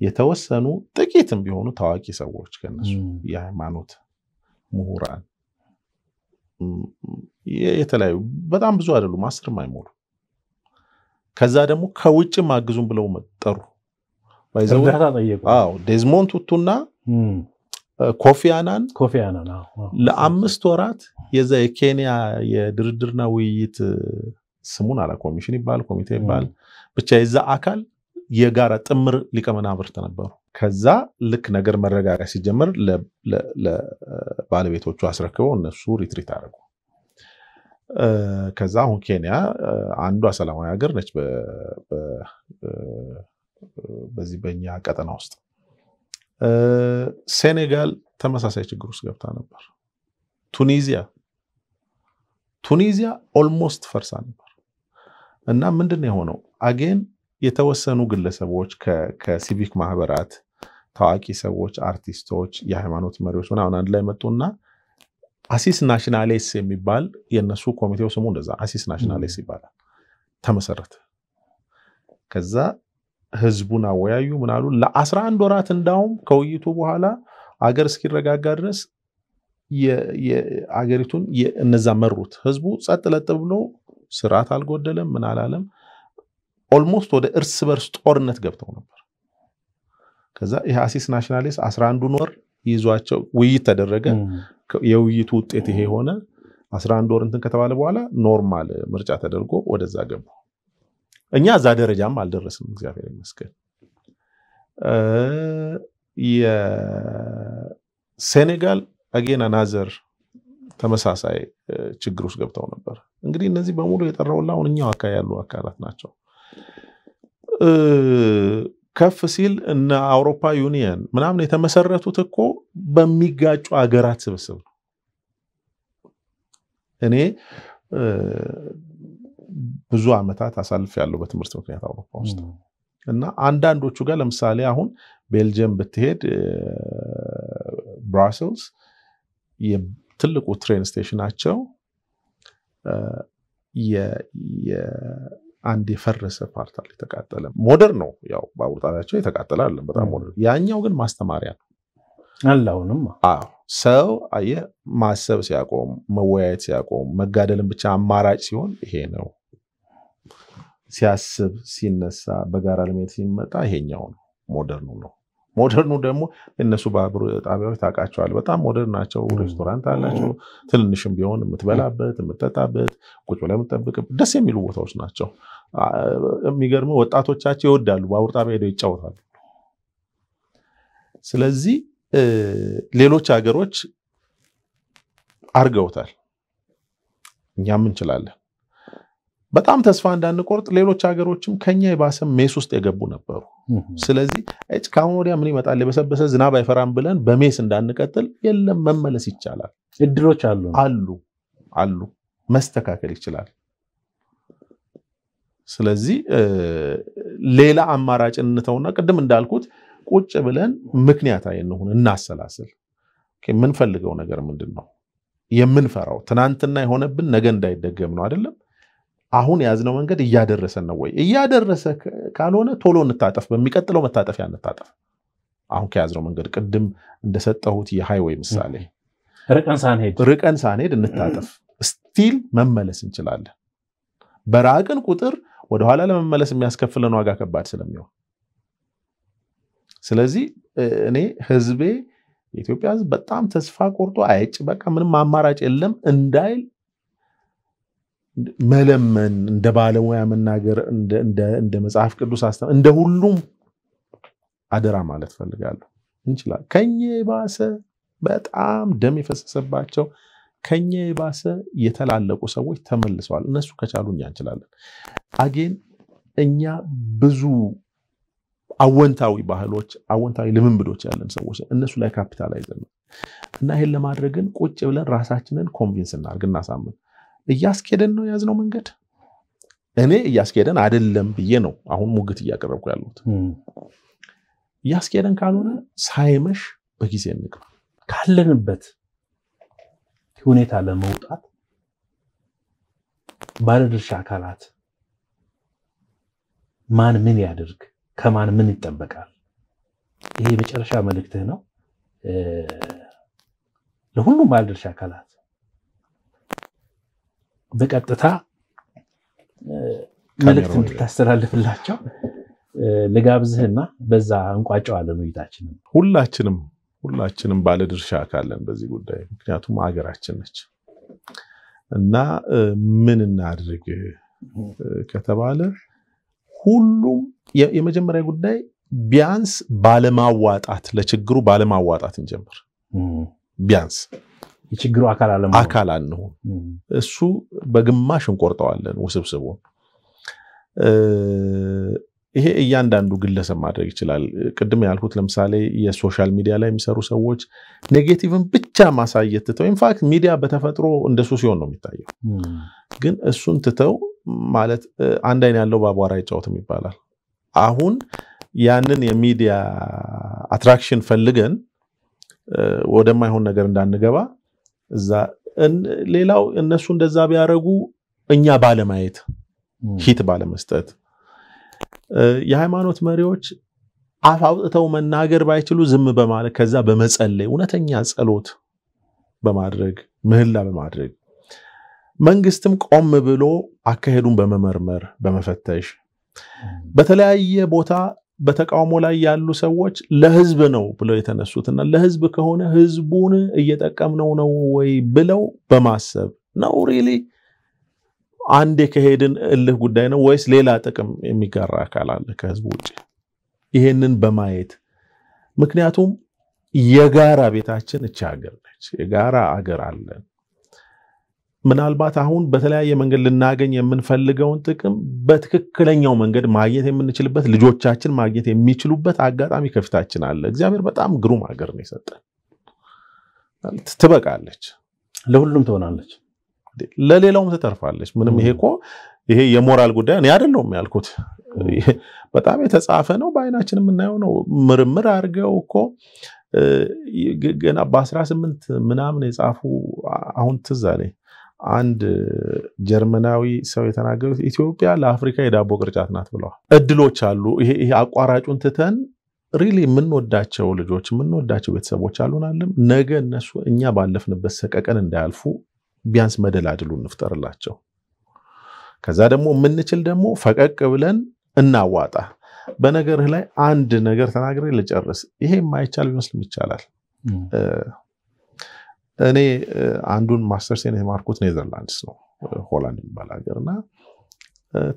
የተወሰኑ ጥቂትም ቢሆኑ ታዋቂ ሰዎች ከነሱ የሃይማኖት ምሁራን የተለያዩ በጣም ብዙ አይደሉም፣ አስርም አይሞሉ ከዛ ደግሞ ከውጭም አግዙም ብለው መጠሩ። ዴዝሞንድ ቱቱና ኮፊ አናን ለአምስት ወራት የዛ የኬንያ የድርድርና ውይይት ስሙን አላ ኮሚሽን ይባል ኮሚቴ ይባል ብቻ የዛ አካል የጋራ ጥምር ሊቀመናብርት ነበሩ። ከዛ ልክ ነገር መረጋጋት ሲጀመር ለባለቤቶቹ አስረክበው እነሱ retreat አደረጉ። ከዛ አሁን ኬንያ አንዷ ሰላማዊ ሀገር ነች በዚህ በኛ ቀጠና ውስጥ። ሴኔጋል ተመሳሳይ ችግር ውስጥ ገብታ ነበር። ቱኒዚያ ቱኒዚያ almost ፈርሳ ነበር እና ምንድን ነው የሆነው? again የተወሰኑ ግለሰቦች ከሲቪክ ማህበራት፣ ታዋቂ ሰዎች፣ አርቲስቶች፣ የሃይማኖት መሪዎች ምናምን አንድ ላይ መጡና Assises Nationales የሚባል የእነሱ ኮሚቴው ስሙ እንደዛ Assises Nationales ይባላል ተመሰረተ። ከዛ ህዝቡን አወያዩ ምን አሉ ለአስራ አንድ ወራት እንዳውም ከውይይቱ በኋላ አገር እስኪረጋጋ ድረስ አገሪቱን እነዛ መሩት። ህዝቡ ጸጥ ለጥ ብሎ ስርዓት አልጎደለም፣ ምን አላለም። almost ወደ እርስ በርስ ጦርነት ገብተው ነበር። ከዛ ይህ Assises Nationales አስራ አንዱን ወር ይዟቸው ውይይት ተደረገ። የውይይቱ ውጤት ይሄ ሆነ። አስራ አንድ ወር እንትን ከተባለ በኋላ normal ምርጫ ተደርጎ ወደዛ ገቡ። እኛ እዛ ደረጃም አልደረስንም፣ እግዚአብሔር ይመስገን። የሴኔጋል again another ተመሳሳይ ችግር ውስጥ ገብተው ነበር። እንግዲህ እነዚህ በሙሉ የጠራውላ አሁን እኛው አካባቢ ያሉ አካላት ናቸው። ከፍ ሲል እነ አውሮፓ ዩኒየን ምናምን የተመሰረቱት እኮ በሚጋጩ አገራት ስብስብ ነው። እኔ ብዙ ዓመታት አሳልፍያለው በትምህርት ምክንያት አውሮፓ ውስጥ እና አንዳንዶቹ ጋር ለምሳሌ አሁን ቤልጅየም ብትሄድ ብራሰልስ ትልቁ train station ኣቸው አንድ የፈረሰ part አለ የተቃጠለ modern ነው። ያው ባቡር ጣቢያቸው የተቃጠለ አለ በጣም modern። ያኛው ግን ማስተማሪያ ነው አለ። አሁንም ሰው አየህ ማሰብ ሲያቆም መወያየት ሲያቆም መጋደልን ብቻ አማራጭ ሲሆን ይሄ ነው ሲያስብ ሲነሳ በጋራ ለመሄድ ሲመጣ ይሄኛው ነው ሞደርኑ ነው። ሞደርኑ ደግሞ እነሱ ባቡር ጣቢያዎች ታውቃቸዋል። በጣም ሞደርን ናቸው። ሬስቶራንት አላቸው። ትንንሽም ቢሆን የምትበላበት የምትጠጣበት፣ ቁጭ ብለህ የምትጠብቅበት ደስ የሚሉ ቦታዎች ናቸው። የሚገርም ወጣቶቻቸው ይወዳሉ። ባቡር ጣቢያ ሄደው ይጫወታሉ። ስለዚህ ሌሎች ሀገሮች አርገውታል። እኛም እንችላለን። በጣም ተስፋ እንዳንቆርጥ ሌሎች ሀገሮችም ከኛ የባሰ ሜስ ውስጥ የገቡ ነበሩ። ስለዚህ ከአሁን ወዲያ ምን ይመጣል የበሰበሰ ዝናብ አይፈራም ብለን በሜስ እንዳንቀጥል፣ የለም መመለስ ይቻላል። እድሎች አሉ አሉ አሉ መስተካከል ይችላል። ስለዚህ ሌላ አማራጭ እንተውና ቅድም እንዳልኩት ቁጭ ብለን ምክንያታዊ እንሁን፣ እናሰላስል። የምንፈልገው ነገር ምንድን ነው? የምንፈራው ትናንትና የሆነብን ነገ እንዳይደገም ነው አይደለም? አሁን የያዝነው መንገድ እያደረሰን ነው ወይ? እያደረሰ ካልሆነ ቶሎ እንታጠፍ፣ በሚቀጥለው መታጠፊያ እንታጠፍ። አሁን ከያዝነው መንገድ ቅድም እንደሰጠሁት የ highway ምሳሌ ርቀን ሳንሄድ እንታጠፍ። still መመለስ እንችላለን። በራቅን ቁጥር ወደኋላ ለመመለስ የሚያስከፍለን ዋጋ ከባድ ስለሚሆን ስለዚህ እኔ ህዝቤ የኢትዮጵያ ህዝብ በጣም ተስፋ ቆርጦ አይጭ በቃ ምንም አማራጭ የለም እንዳይል መለመን፣ እንደ ባለሙያ መናገር፣ እንደ መጽሐፍ ቅዱስ አስተምሮ እንደ ሁሉም አደራ ማለት ፈልጋለሁ። እንችላል ከኛ የባሰ በጣም ደም የፈሰሰባቸው ከኛ የባሰ የተላለቁ ሰዎች ተመልሰዋል። እነሱ ከቻሉ እኛ እንችላለን። again እኛ ብዙ አወንታዊ ባህሎች፣ አወንታዊ ልምምዶች ያለን ሰዎች እነሱ ላይ capitalize ነው እና ይሄን ለማድረግ ቁጭ ብለን ራሳችንን convince እናድርግ፣ እናሳምን። እያስኬደን ነው የያዝነው መንገድ እኔ እያስኬደን አይደለም ብዬ ነው አሁን ሙግት እያቀረብኩ ያለሁት። እያስኬደን ካልሆነ ሳይመሽ በጊዜ እንግባ። ካለንበት ሁኔታ ለመውጣት ባለድርሻ አካላት ማን ምን ያድርግ፣ ከማን ምን ይጠበቃል? ይሄ የመጨረሻ መልእክትህ ነው ለሁሉም ባለድርሻ አካላት በቀጥታ መልእክት እንድታስተላልፍላቸው ልጋብዝህና በዛ እንቋጨዋለን ውይይታችንን። ሁላችንም ሁላችንም ባለድርሻ አካለን በዚህ ጉዳይ ምክንያቱም ሀገራችን ነች እና ምን እናድርግ ከተባለ ሁሉም የመጀመሪያ ጉዳይ ቢያንስ ባለማዋጣት ለችግሩ ባለማዋጣት እንጀምር። ቢያንስ የችግሩ አካል አንሁን። እሱ በግማሽ እንቆርጠዋለን ውስብስቡን። ይሄ እያንዳንዱ ግለሰብ ማድረግ ይችላል። ቅድም ያልኩት ለምሳሌ የ social media ላይ የሚሰሩ ሰዎች negative ን ብቻ ማሳየት ትተው፣ in fact ሚዲያ በተፈጥሮ እንደሱ ሲሆን ነው የሚታየው። ግን እሱን ትተው ማለት አንድ አይን ያለው በአቧራ አይጫወትም ይባላል። አሁን ያንን የሚዲያ attraction ፈልገን ወደማይሆን ነገር እንዳንገባ እዛ ሌላው እነሱ እንደዛ ቢያደርጉ እኛ ባለማየት ሂት ባለመስጠት የሃይማኖት መሪዎች አፍ አውጥተው መናገር ባይችሉ ዝም በማለት ከዛ በመጸለይ እውነተኛ ጸሎት በማድረግ ምህላ በማድረግ መንግስትም ቆም ብሎ አካሄዱን በመመርመር በመፈተሽ በተለያየ ቦታ በተቃውሞ ላይ ያሉ ሰዎች ለህዝብ ነው ብለው የተነሱትና ለህዝብ ከሆነ ህዝቡን እየጠቀምነው ነው ወይ ብለው በማሰብ ነው really አንዴ ከሄድን እልህ ጉዳይ ነው ወይስ ሌላ ጥቅም የሚጋራ አካል አለ ከህዝቡ ውጭ? ይሄንን በማየት ምክንያቱም የጋራ ቤታችን እቺ ሀገር ነች። የጋራ አገር አለን። ምናልባት አሁን በተለያየ መንገድ ልናገኝ የምንፈልገውን ጥቅም በትክክለኛው መንገድ ማግኘት የምንችልበት ልጆቻችን ማግኘት የሚችሉበት አጋጣሚ ከፊታችን አለ። እግዚአብሔር በጣም ግሩም ሀገር ነው የሰጠን። ትበቃለች፣ ለሁሉም ትሆናለች፣ ለሌላውም ትተርፋለች። ምንም ይሄ እኮ ይሄ የሞራል ጉዳይ እኔ አይደለሁም ያልኩት፣ በጣም የተጻፈ ነው፣ በአይናችን የምናየው ነው። ምርምር አድርገው እኮ ገና በአስራ ስምንት ምናምን የጻፉ አሁን ትዝ አለኝ አንድ ጀርመናዊ ሰው የተናገሩት ኢትዮጵያ ለአፍሪካ የዳቦ ቅርጫት ናት ብለዋል። እድሎች አሉ። ይሄ አቋራጩን ትተን really የምንወዳቸው ልጆች የምንወዳቸው ቤተሰቦች አሉናለም። ነገ እነሱ እኛ ባለፍንበት ሰቀቀን እንዳያልፉ ቢያንስ መደላድሉ እንፍጠርላቸው። ከዛ ደግሞ የምንችል ደግሞ ፈቀቅ ብለን እናዋጣ። በነገርህ ላይ አንድ ነገር ተናግሬ ልጨርስ። ይሄ የማይቻል ቢመስልም ይቻላል። እኔ አንዱን ማስተርሴን የተማርኩት ኔዘርላንድስ ነው፣ ሆላንድ የሚባል ሀገር እና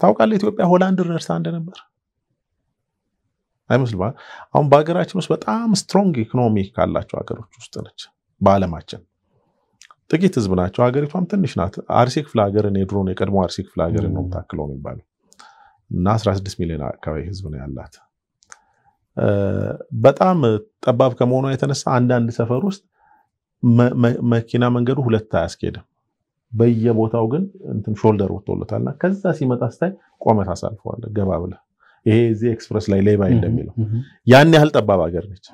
ታውቃለህ፣ ኢትዮጵያ ሆላንድ ረድታ እንደነበር አይመስልም። አሁን በሀገራችን ውስጥ በጣም strong ኢኮኖሚ ካላቸው ሀገሮች ውስጥ ነች። በዓለማችን ጥቂት ህዝብ ናቸው። ሀገሪቷም ትንሽ ናት። አርሲ ክፍለ ሀገርን የድሮን የቀድሞ አርሲ ክፍለ ሀገርን ነው የምታክለው የሚባለው እና 16 ሚሊዮን አካባቢ ህዝብ ነው ያላት። በጣም ጠባብ ከመሆኗ የተነሳ አንዳንድ ሰፈር ውስጥ መኪና መንገዱ ሁለት አያስኬድም። በየቦታው ግን እንትን shoulder ወጥቶለታልና ከዛ ሲመጣ ስታይ ቆመት አሳልፈዋለህ ገባ ብለህ ይሄ እዚህ express ላይ lay-by እንደሚለው ያን ያህል ጠባብ ሀገር ነች።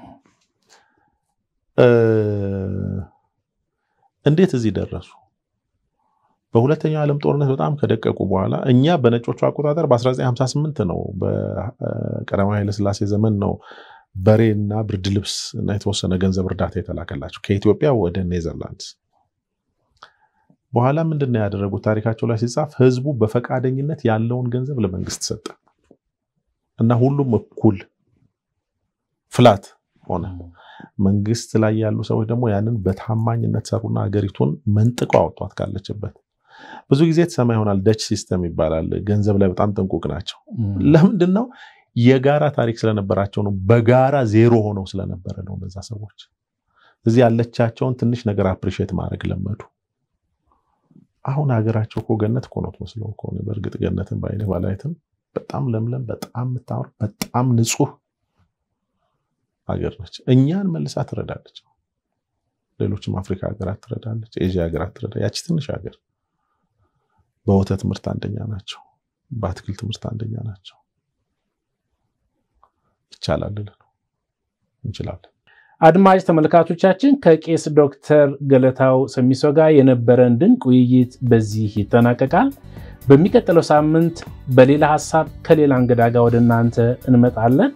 እንዴት እዚህ ደረሱ? በሁለተኛው ዓለም ጦርነት በጣም ከደቀቁ በኋላ እኛ በነጮቹ አቆጣጠር በ1958 ነው በቀዳማዊ ኃይለሥላሴ ዘመን ነው በሬ እና ብርድ ልብስ እና የተወሰነ ገንዘብ እርዳታ የተላከላቸው ከኢትዮጵያ ወደ ኔዘርላንድስ። በኋላ ምንድን ነው ያደረጉት? ታሪካቸው ላይ ሲጻፍ ህዝቡ በፈቃደኝነት ያለውን ገንዘብ ለመንግስት ሰጠ እና ሁሉም እኩል flat ሆነ። መንግስት ላይ ያሉ ሰዎች ደግሞ ያንን በታማኝነት ሰሩና ሀገሪቱን መንጥቀው አወጧት ካለችበት። ብዙ ጊዜ ትሰማ ይሆናል Dutch system ይባላል። ገንዘብ ላይ በጣም ጥንቁቅ ናቸው። ለምንድን ነው? የጋራ ታሪክ ስለነበራቸው ነው። በጋራ ዜሮ ሆነው ስለነበረ ነው። እነዛ ሰዎች እዚህ ያለቻቸውን ትንሽ ነገር appreciate ማድረግ ለመዱ። አሁን ሀገራቸው እኮ ገነት እኮ ነው ትመስለው በእርግጥ ገነትን በዓይንህ ባላየትም በጣም ለምለም፣ በጣም የምታምር፣ በጣም ንጹህ ሀገር ነች። እኛን መልሳ ትረዳለች። ሌሎችም አፍሪካ ሀገራት ትረዳለች፣ ኤዥያ ሀገራት ትረዳ። ያቺ ትንሽ ሀገር በወተት ምርት አንደኛ ናቸው፣ በአትክልት ምርት አንደኛ ናቸው። ይቻላል፣ እንችላለን። አድማጭ ተመልካቾቻችን ከቄስ ዶክተር ገለታው ሰሚሶ ጋር የነበረን ድንቅ ውይይት በዚህ ይጠናቀቃል። በሚቀጥለው ሳምንት በሌላ ሀሳብ ከሌላ እንግዳ ጋር ወደ እናንተ እንመጣለን።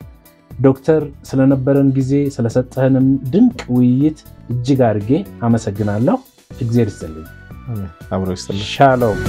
ዶክተር ስለነበረን ጊዜ ስለሰጠህንም ድንቅ ውይይት እጅግ አድርጌ አመሰግናለሁ። እግዜር ይስጥልኝ። አብሮ ይስጥልኝ። ሻሎም